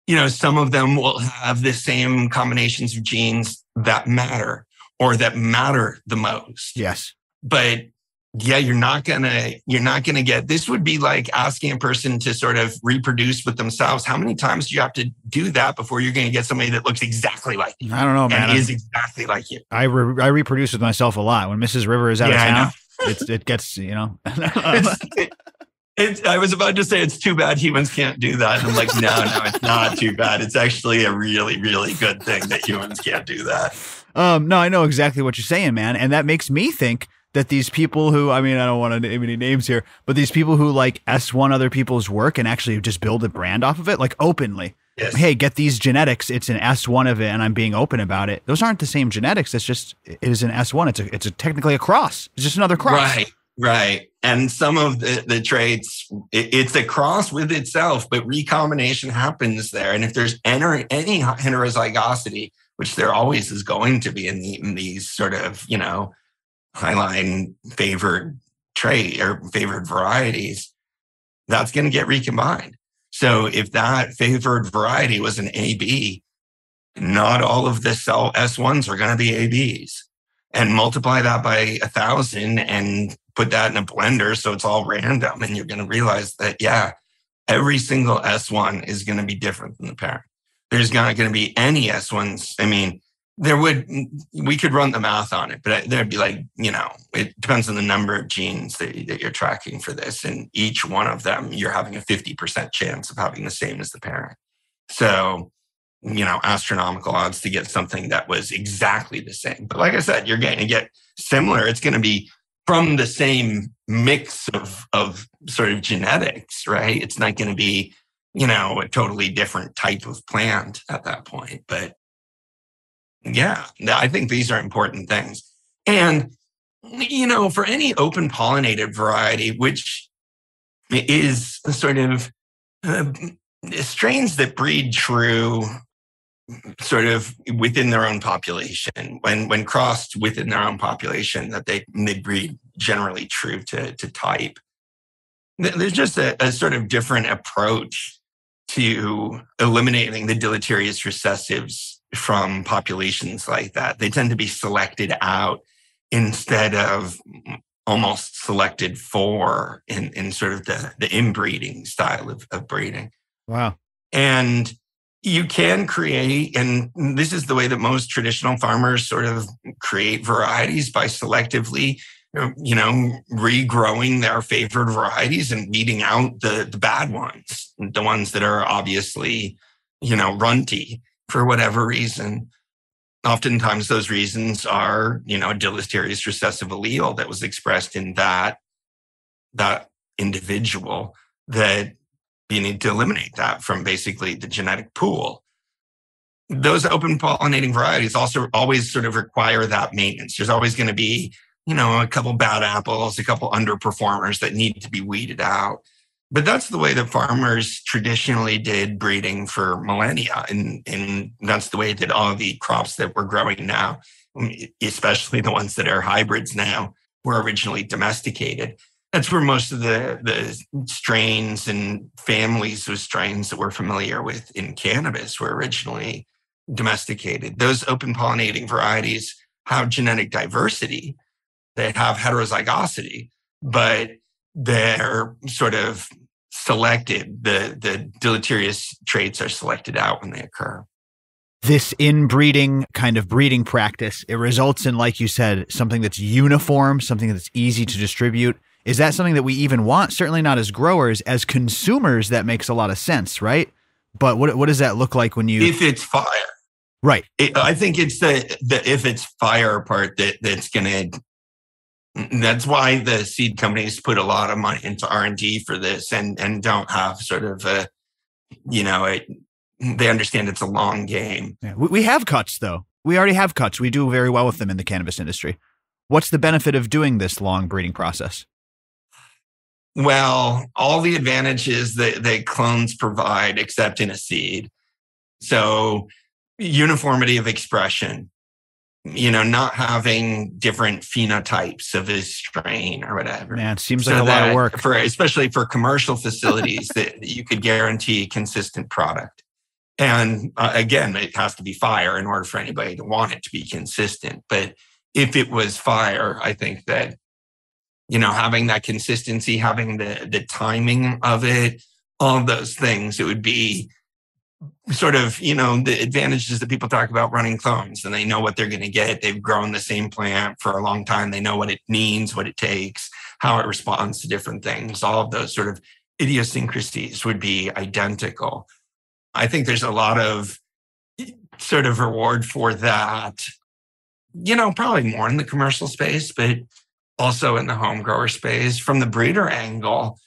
You know, some of them will have the same combinations of genes that matter or that matter the most. Yes. But yeah, you're not gonna you're not gonna get this would be like asking a person to sort of reproduce with themselves. How many times do you have to do that before you're gonna get somebody that looks exactly like you? I don't know, man. And is exactly like you. I re- I reproduce with myself a lot. When Mrs. River is out yeah, of town, it's it gets you know. it, I was about to say it's too bad humans can't do that. And I'm like, no, no, it's not too bad. It's actually a really, really good thing that humans can't do that. Um, no, I know exactly what you're saying, man. And that makes me think that these people who, I mean, I don't want to name any names here, but these people who like S1 other people's work and actually just build a brand off of it, like openly. Yes. Hey, get these genetics. It's an S1 of it, and I'm being open about it. Those aren't the same genetics. It's just it is an S1. It's a it's a technically a cross. It's just another cross. Right. Right. And some of the, the traits, it, it's a cross with itself, but recombination happens there. And if there's any, any heterozygosity, which there always is going to be in, the, in these sort of, you know, highline favored trait or favored varieties, that's going to get recombined. So if that favored variety was an AB, not all of the cell S1s are going to be ABs. And multiply that by a thousand and put that in a blender so it's all random. And you're going to realize that, yeah, every single S1 is going to be different than the parent there's not going to be any S1s. I mean, there would, we could run the math on it, but there'd be like, you know, it depends on the number of genes that, that you're tracking for this. And each one of them, you're having a 50% chance of having the same as the parent. So, you know, astronomical odds to get something that was exactly the same. But like I said, you're going to get similar. It's going to be from the same mix of, of sort of genetics, right? It's not going to be you know, a totally different type of plant at that point. But Yeah, I think these are important things. And, you know, for any open pollinated variety, which is sort of uh, strains that breed true sort of within their own population when when crossed within their own population that they, they breed generally true to, to type there's just a, a sort of different approach to eliminating the deleterious recessives from populations like that. They tend to be selected out instead of almost selected for in, in sort of the, the inbreeding style of, of breeding. Wow. And you can create, and this is the way that most traditional farmers sort of create varieties by selectively you know, regrowing their favored varieties and weeding out the, the bad ones, the ones that are obviously, you know, runty for whatever reason. Oftentimes those reasons are, you know, a deleterious recessive allele that was expressed in that, that individual that you need to eliminate that from basically the genetic pool. Those open pollinating varieties also always sort of require that maintenance. There's always going to be you know, a couple bad apples, a couple underperformers that need to be weeded out. But that's the way that farmers traditionally did breeding for millennia. And, and that's the way that all the crops that we're growing now, especially the ones that are hybrids now, were originally domesticated. That's where most of the, the strains and families of strains that we're familiar with in cannabis were originally domesticated. Those open pollinating varieties have genetic diversity, they have heterozygosity, but they're sort of selected. The, the deleterious traits are selected out when they occur. This inbreeding kind of breeding practice, it results in, like you said, something that's uniform, something that's easy to distribute. Is that something that we even want? Certainly not as growers. As consumers, that makes a lot of sense, right? But what what does that look like when you if it's fire? Right. It, I think it's the the if it's fire part that that's going to that's why the seed companies put a lot of money into r&d for this and and don't have sort of a you know it, they understand it's a long game. Yeah. we have cuts though. We already have cuts. We do very well with them in the cannabis industry. What's the benefit of doing this long breeding process? Well all the advantages that, that clones provide except in a seed. So uniformity of expression you know, not having different phenotypes of his strain or whatever. Man, it seems so like a lot of work for, especially for commercial facilities that you could guarantee consistent product. And uh, again, it has to be fire in order for anybody to want it to be consistent. But if it was fire, I think that, you know, having that consistency, having the, the timing of it, all those things, it would be sort of, you know, the advantages that people talk about running clones and they know what they're going to get. They've grown the same plant for a long time. They know what it needs, what it takes, how it responds to different things. All of those sort of idiosyncrasies would be identical. I think there's a lot of eh, sort of reward for that, you know, probably more in the commercial space, but also in the home grower space. From the breeder angle,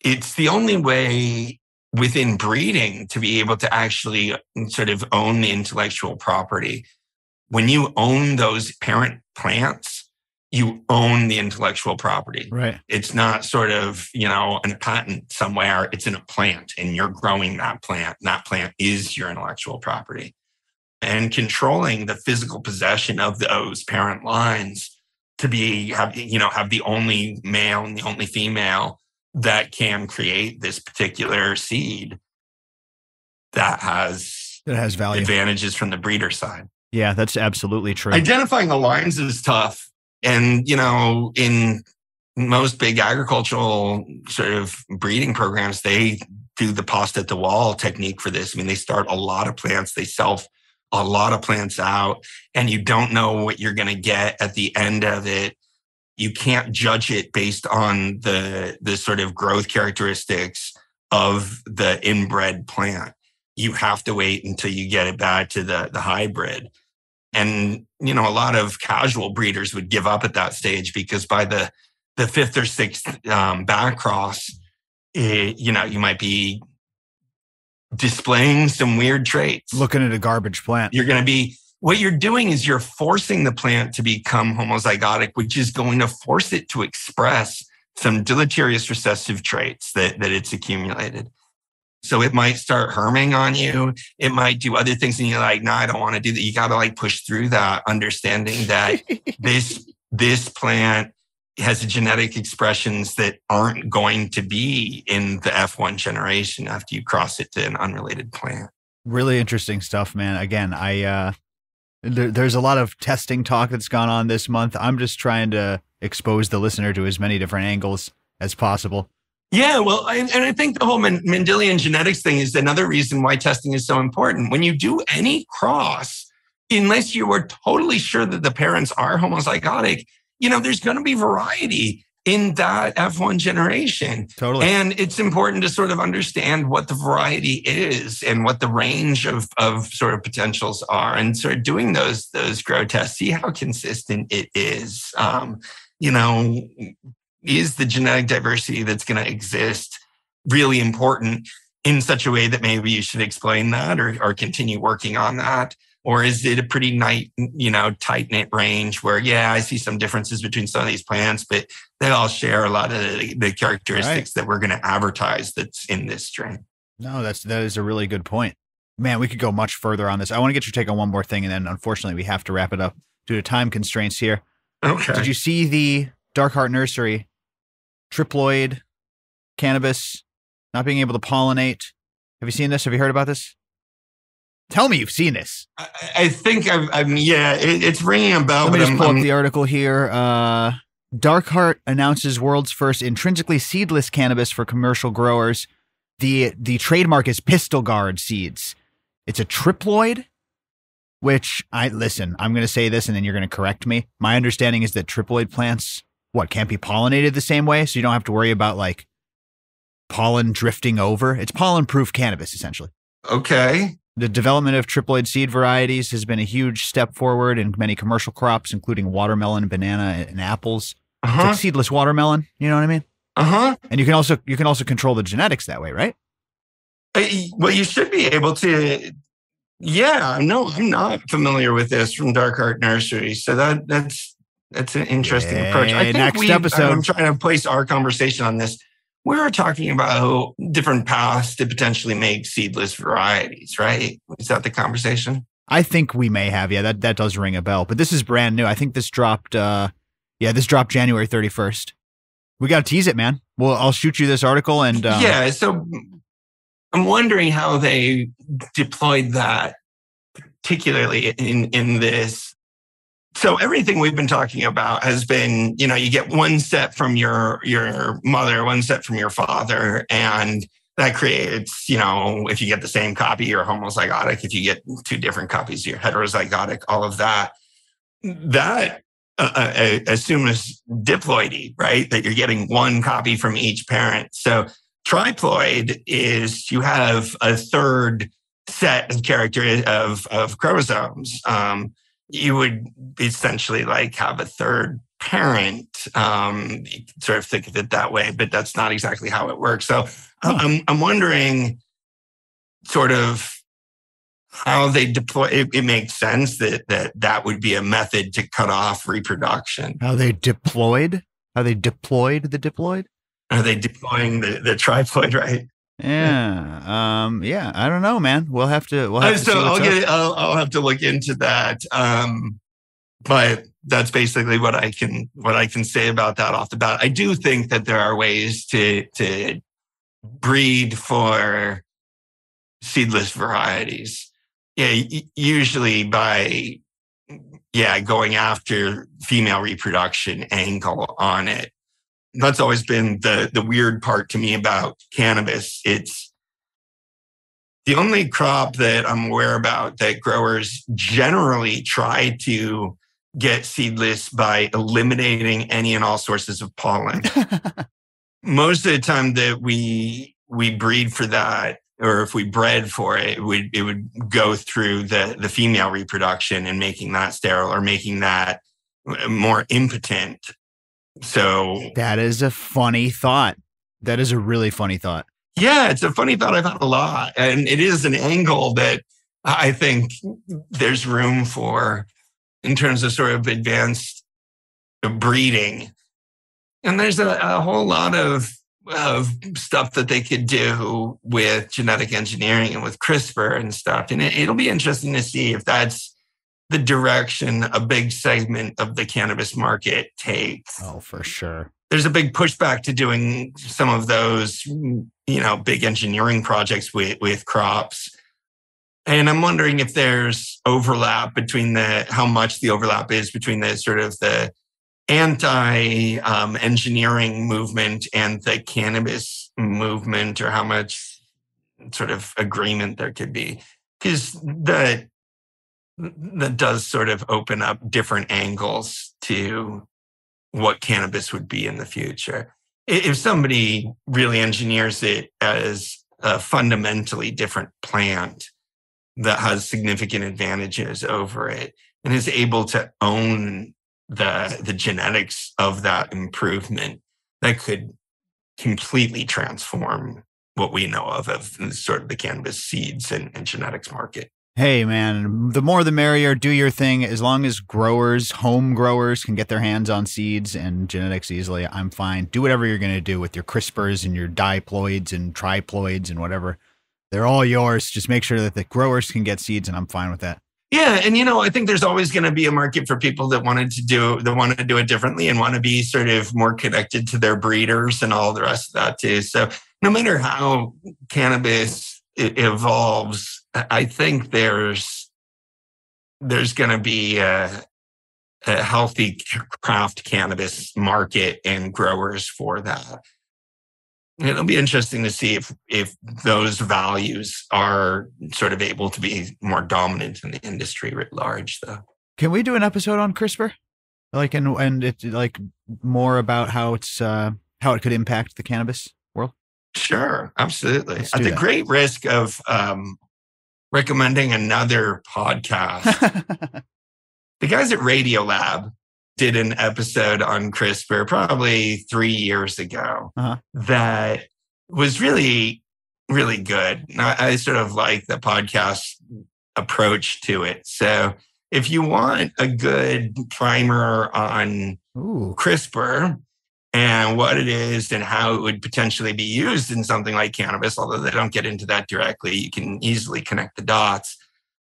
it's the only way within breeding to be able to actually sort of own the intellectual property. When you own those parent plants, you own the intellectual property. Right. It's not sort of, you know, a patent somewhere. It's in a plant and you're growing that plant. That plant is your intellectual property. And controlling the physical possession of those parent lines to be have you know have the only male and the only female that can create this particular seed that has that has value advantages from the breeder side. Yeah, that's absolutely true. Identifying the lines is tough. And, you know, in most big agricultural sort of breeding programs, they do the pasta at the wall technique for this. I mean, they start a lot of plants, they self a lot of plants out, and you don't know what you're going to get at the end of it you can't judge it based on the the sort of growth characteristics of the inbred plant. You have to wait until you get it back to the the hybrid. And you know, a lot of casual breeders would give up at that stage because by the the fifth or sixth um, back cross, it, you know, you might be displaying some weird traits. Looking at a garbage plant. You're going to be what you're doing is you're forcing the plant to become homozygotic, which is going to force it to express some deleterious recessive traits that, that it's accumulated. So it might start herming on you. It might do other things. And you're like, no, I don't want to do that. You got to like push through that, understanding that this, this plant has genetic expressions that aren't going to be in the F1 generation after you cross it to an unrelated plant. Really interesting stuff, man. Again, I, uh, there, there's a lot of testing talk that's gone on this month. I'm just trying to expose the listener to as many different angles as possible. Yeah, well, and, and I think the whole Mendelian genetics thing is another reason why testing is so important. When you do any cross, unless you are totally sure that the parents are homozygotic, you know, there's going to be variety in that F1 generation. Totally. And it's important to sort of understand what the variety is and what the range of, of sort of potentials are and sort of doing those, those grow tests, see how consistent it is. Um, you know, is the genetic diversity that's going to exist really important in such a way that maybe you should explain that or, or continue working on that? Or is it a pretty night, you know, tight knit range where, yeah, I see some differences between some of these plants, but they all share a lot of the, the characteristics right. that we're going to advertise that's in this strain. No, that's that is a really good point. Man, we could go much further on this. I want to get your take on one more thing, and then unfortunately we have to wrap it up due to time constraints here. Okay. Did you see the Dark Heart Nursery triploid cannabis not being able to pollinate. Have you seen this? Have you heard about this? Tell me you've seen this. I, I think I'm, i yeah, it, it's ringing a bell. Let me just pull I'm, up the article here. Uh, Dark Heart announces world's first intrinsically seedless cannabis for commercial growers. The the trademark is Pistol Guard seeds. It's a triploid, which I listen. I'm going to say this, and then you're going to correct me. My understanding is that triploid plants what can't be pollinated the same way, so you don't have to worry about like pollen drifting over. It's pollen proof cannabis essentially. Okay. The development of triploid seed varieties has been a huge step forward in many commercial crops, including watermelon, banana, and apples. Uh-huh. Like seedless watermelon. You know what I mean? Uh huh. And you can also you can also control the genetics that way, right? Uh, well, you should be able to. Yeah, no, I'm not familiar with this from Dark Heart Nursery, so that that's that's an interesting approach. I think next we, episode. I'm trying to place our conversation on this. We were talking about different paths to potentially make seedless varieties, right? Is that the conversation? I think we may have. Yeah, that that does ring a bell. But this is brand new. I think this dropped. uh Yeah, this dropped January 31st. We got to tease it, man. Well, I'll shoot you this article and um, yeah. So I'm wondering how they deployed that, particularly in in this so everything we've been talking about has been, you know, you get one set from your your mother, one set from your father, and that creates, you know, if you get the same copy, you're homozygotic. If you get two different copies, you're heterozygotic. All of that, that uh, uh, assumes diploidy, right? That you're getting one copy from each parent. So triploid is you have a third set of character of of chromosomes. Um, you would essentially like have a third parent um, sort of think of it that way but that's not exactly how it works. So uh, I'm, I'm wondering sort of how they deploy it, it, makes sense that that that would be a method to cut off reproduction. How they deployed? How they deployed the diploid? Are they deploying the the triploid right yeah. Um, yeah. I don't know, man. We'll have to. We'll have to so I'll get. I'll, I'll have to look into that. Um, but that's basically what I can what I can say about that off the bat. I do think that there are ways to to breed for seedless varieties. Yeah, usually by yeah going after female reproduction angle on it that's always been the the weird part to me about cannabis. It's the only crop that I'm aware about that growers generally try to get seedless by eliminating any and all sources of pollen. Most of the time that we we breed for that, or if we bred for it, it would it would go through the the female reproduction and making that sterile or making that uh, more impotent so that is a funny thought. That is a really funny thought. Yeah, it's a funny thought I've had a lot. And it is an angle that I think there's room for, in terms of sort of advanced breeding. And there's a, a whole lot of, of stuff that they could do with genetic engineering and with CRISPR and stuff. And it, it'll be interesting to see if that's the direction a big segment of the cannabis market takes. Oh, for sure. There's a big pushback to doing some of those, you know, big engineering projects with, with crops. And I'm wondering if there's overlap between the, how much the overlap is between the sort of the anti um, engineering movement and the cannabis movement, or how much sort of agreement there could be. Because the that does sort of open up different angles to what cannabis would be in the future. If somebody really engineers it as a fundamentally different plant that has significant advantages over it and is able to own the, the genetics of that improvement, that could completely transform what we know of of sort of the cannabis seeds and, and genetics market hey man the more the merrier do your thing. As long as growers home growers can get their hands on seeds and genetics easily i'm fine. Do whatever you're going to do with your crisprs and your diploids and triploids and whatever. They're all yours. Just make sure that the growers can get seeds and i'm fine with that. Yeah and you know i think there's always going to be a market for people that wanted to do that want to do it differently and want to be sort of more connected to their breeders and all the rest of that too. So no matter how cannabis evolves I think there's there's going to be a, a, healthy craft cannabis market and growers for that. It'll be interesting to see if if those values are sort of able to be more dominant in the industry writ large, though. Can we do an episode on CRISPR, like and and it like more about how it's uh, how it could impact the cannabis world? Sure, absolutely. At the that. great risk of um, recommending another podcast. the guys at Radiolab did an episode on CRISPR probably three years ago uh-huh. that was really, really good. I, I sort of like the podcast approach to it. So if you want a good primer on Ooh. CRISPR, and what it is and how it would potentially be used in something like cannabis, although they don't get into that directly. You can easily connect the dots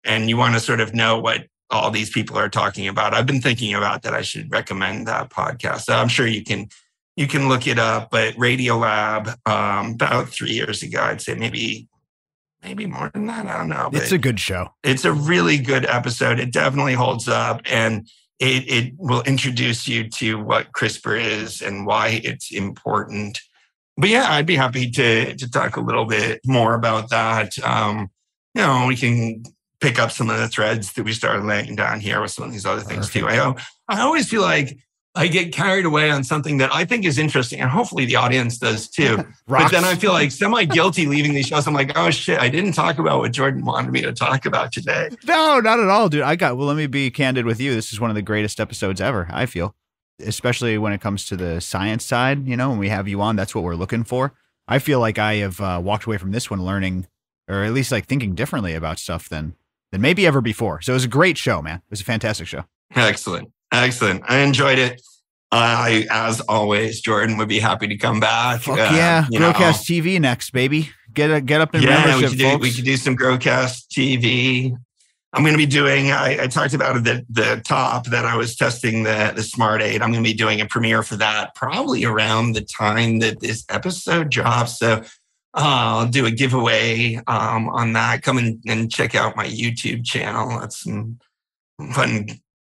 and you want to sort of know what all these people are talking about. I've been thinking about that. I should recommend that podcast. So I'm sure you can you can look it up. But Radiolab, um, about three years ago, I'd say maybe maybe more than that. I don't know. It's a good show. It's a really good episode. It definitely holds up. And it, it will introduce you to what CRISPR is and why it's important. But yeah, I'd be happy to to talk a little bit more about that. Um, you know, we can pick up some of the threads that we started laying down here with some of these other things Perfect. too. I I always feel like I get carried away on something that I think is interesting, and hopefully the audience does too. but then I feel like semi guilty leaving these shows. I'm like, oh shit, I didn't talk about what Jordan wanted me to talk about today. No, not at all, dude. I got well. Let me be candid with you. This is one of the greatest episodes ever. I feel, especially when it comes to the science side. You know, when we have you on, that's what we're looking for. I feel like I have uh, walked away from this one learning, or at least like thinking differently about stuff than than maybe ever before. So it was a great show, man. It was a fantastic show. Excellent. Excellent. I enjoyed it. I, as always, Jordan would be happy to come back. Fuck uh, yeah, Growcast TV next, baby. Get a, get up in yeah, membership, we could, do, we could do some Growcast TV. I'm going to be doing. I, I, talked about at the the top that I was testing the the Smart-8. I'm going to be doing a premiere for that probably around the time that this episode drops. So uh, I'll do a giveaway um, on that. Come in and check out my YouTube channel. That's some fun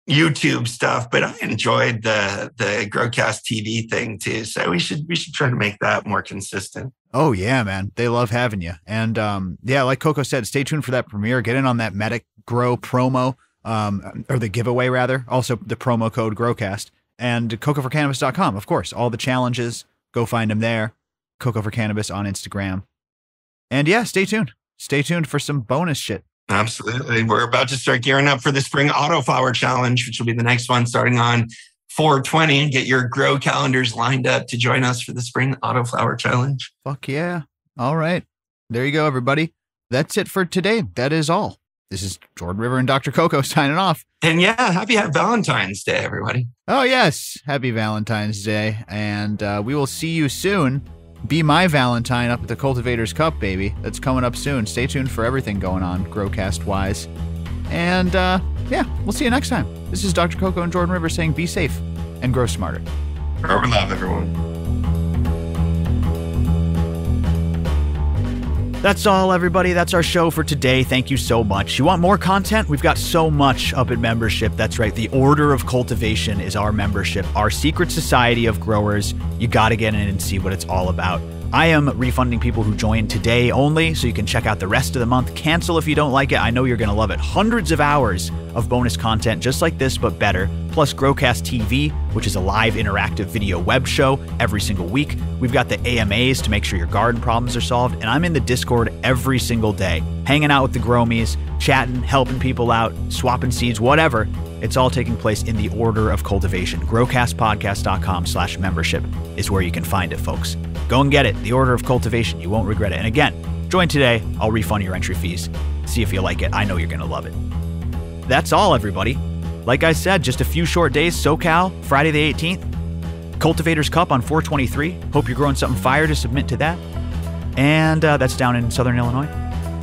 YouTube stuff, but I enjoyed the the Growcast TV thing too. So we should we should try to make that more consistent. Oh yeah, man, they love having you. And um, yeah, like Coco said, stay tuned for that premiere. Get in on that Medic Grow promo, um, or the giveaway rather. Also the promo code Growcast and CocoForCannabis.com. Of course, all the challenges. Go find them there. Coco for Cannabis on Instagram. And yeah, stay tuned. Stay tuned for some bonus shit. Absolutely. We're about to start gearing up for the spring autoflower challenge, which will be the next one starting on 420. Get your grow calendars lined up to join us for the spring autoflower challenge. Fuck yeah. All right. There you go, everybody. That's it for today. That is all. this is Jordan River and Dr. Coco signing off. And yeah, happy Valentine's Day, everybody. Oh, yes. Happy Valentine's Day. And uh, we will see you soon. Be my Valentine up at the Cultivators Cup, baby. That's coming up soon. Stay tuned for everything going on, Growcast wise. And uh, yeah, we'll see you next time. This is Dr. Coco and Jordan River saying be safe and grow smarter. Grow love, everyone. That's all, everybody. That's our show for today. Thank you so much. You want more content? We've got so much up in membership. That's right. The Order of Cultivation is our membership, our secret society of growers. You got to get in and see what it's all about. I am refunding people who join today only, so you can check out the rest of the month. Cancel if you don't like it. I know you're going to love it. Hundreds of hours of bonus content just like this, but better. Plus, Growcast TV, which is a live interactive video web show every single week. We've got the AMAs to make sure your garden problems are solved. And I'm in the Discord every single day, hanging out with the Growmies, chatting, helping people out, swapping seeds, whatever. It's all taking place in the order of cultivation. Growcastpodcast.com slash membership is where you can find it, folks. Go and get it. The order of cultivation. You won't regret it. And again, join today. I'll refund your entry fees. See if you like it. I know you're going to love it. That's all, everybody. Like I said, just a few short days. SoCal, Friday the 18th. Cultivators Cup on 423. Hope you're growing something fire to submit to that. And uh, that's down in Southern Illinois.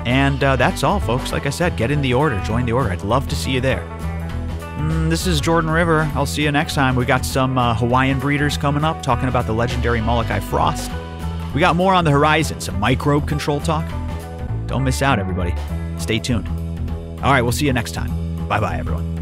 And uh, that's all, folks. Like I said, get in the order. Join the order. I'd love to see you there. Mm, this is Jordan River. I'll see you next time. We got some uh, Hawaiian breeders coming up talking about the legendary Molokai Frost. We got more on the horizon, some microbe control talk. Don't miss out, everybody. Stay tuned. All right, we'll see you next time. Bye bye, everyone.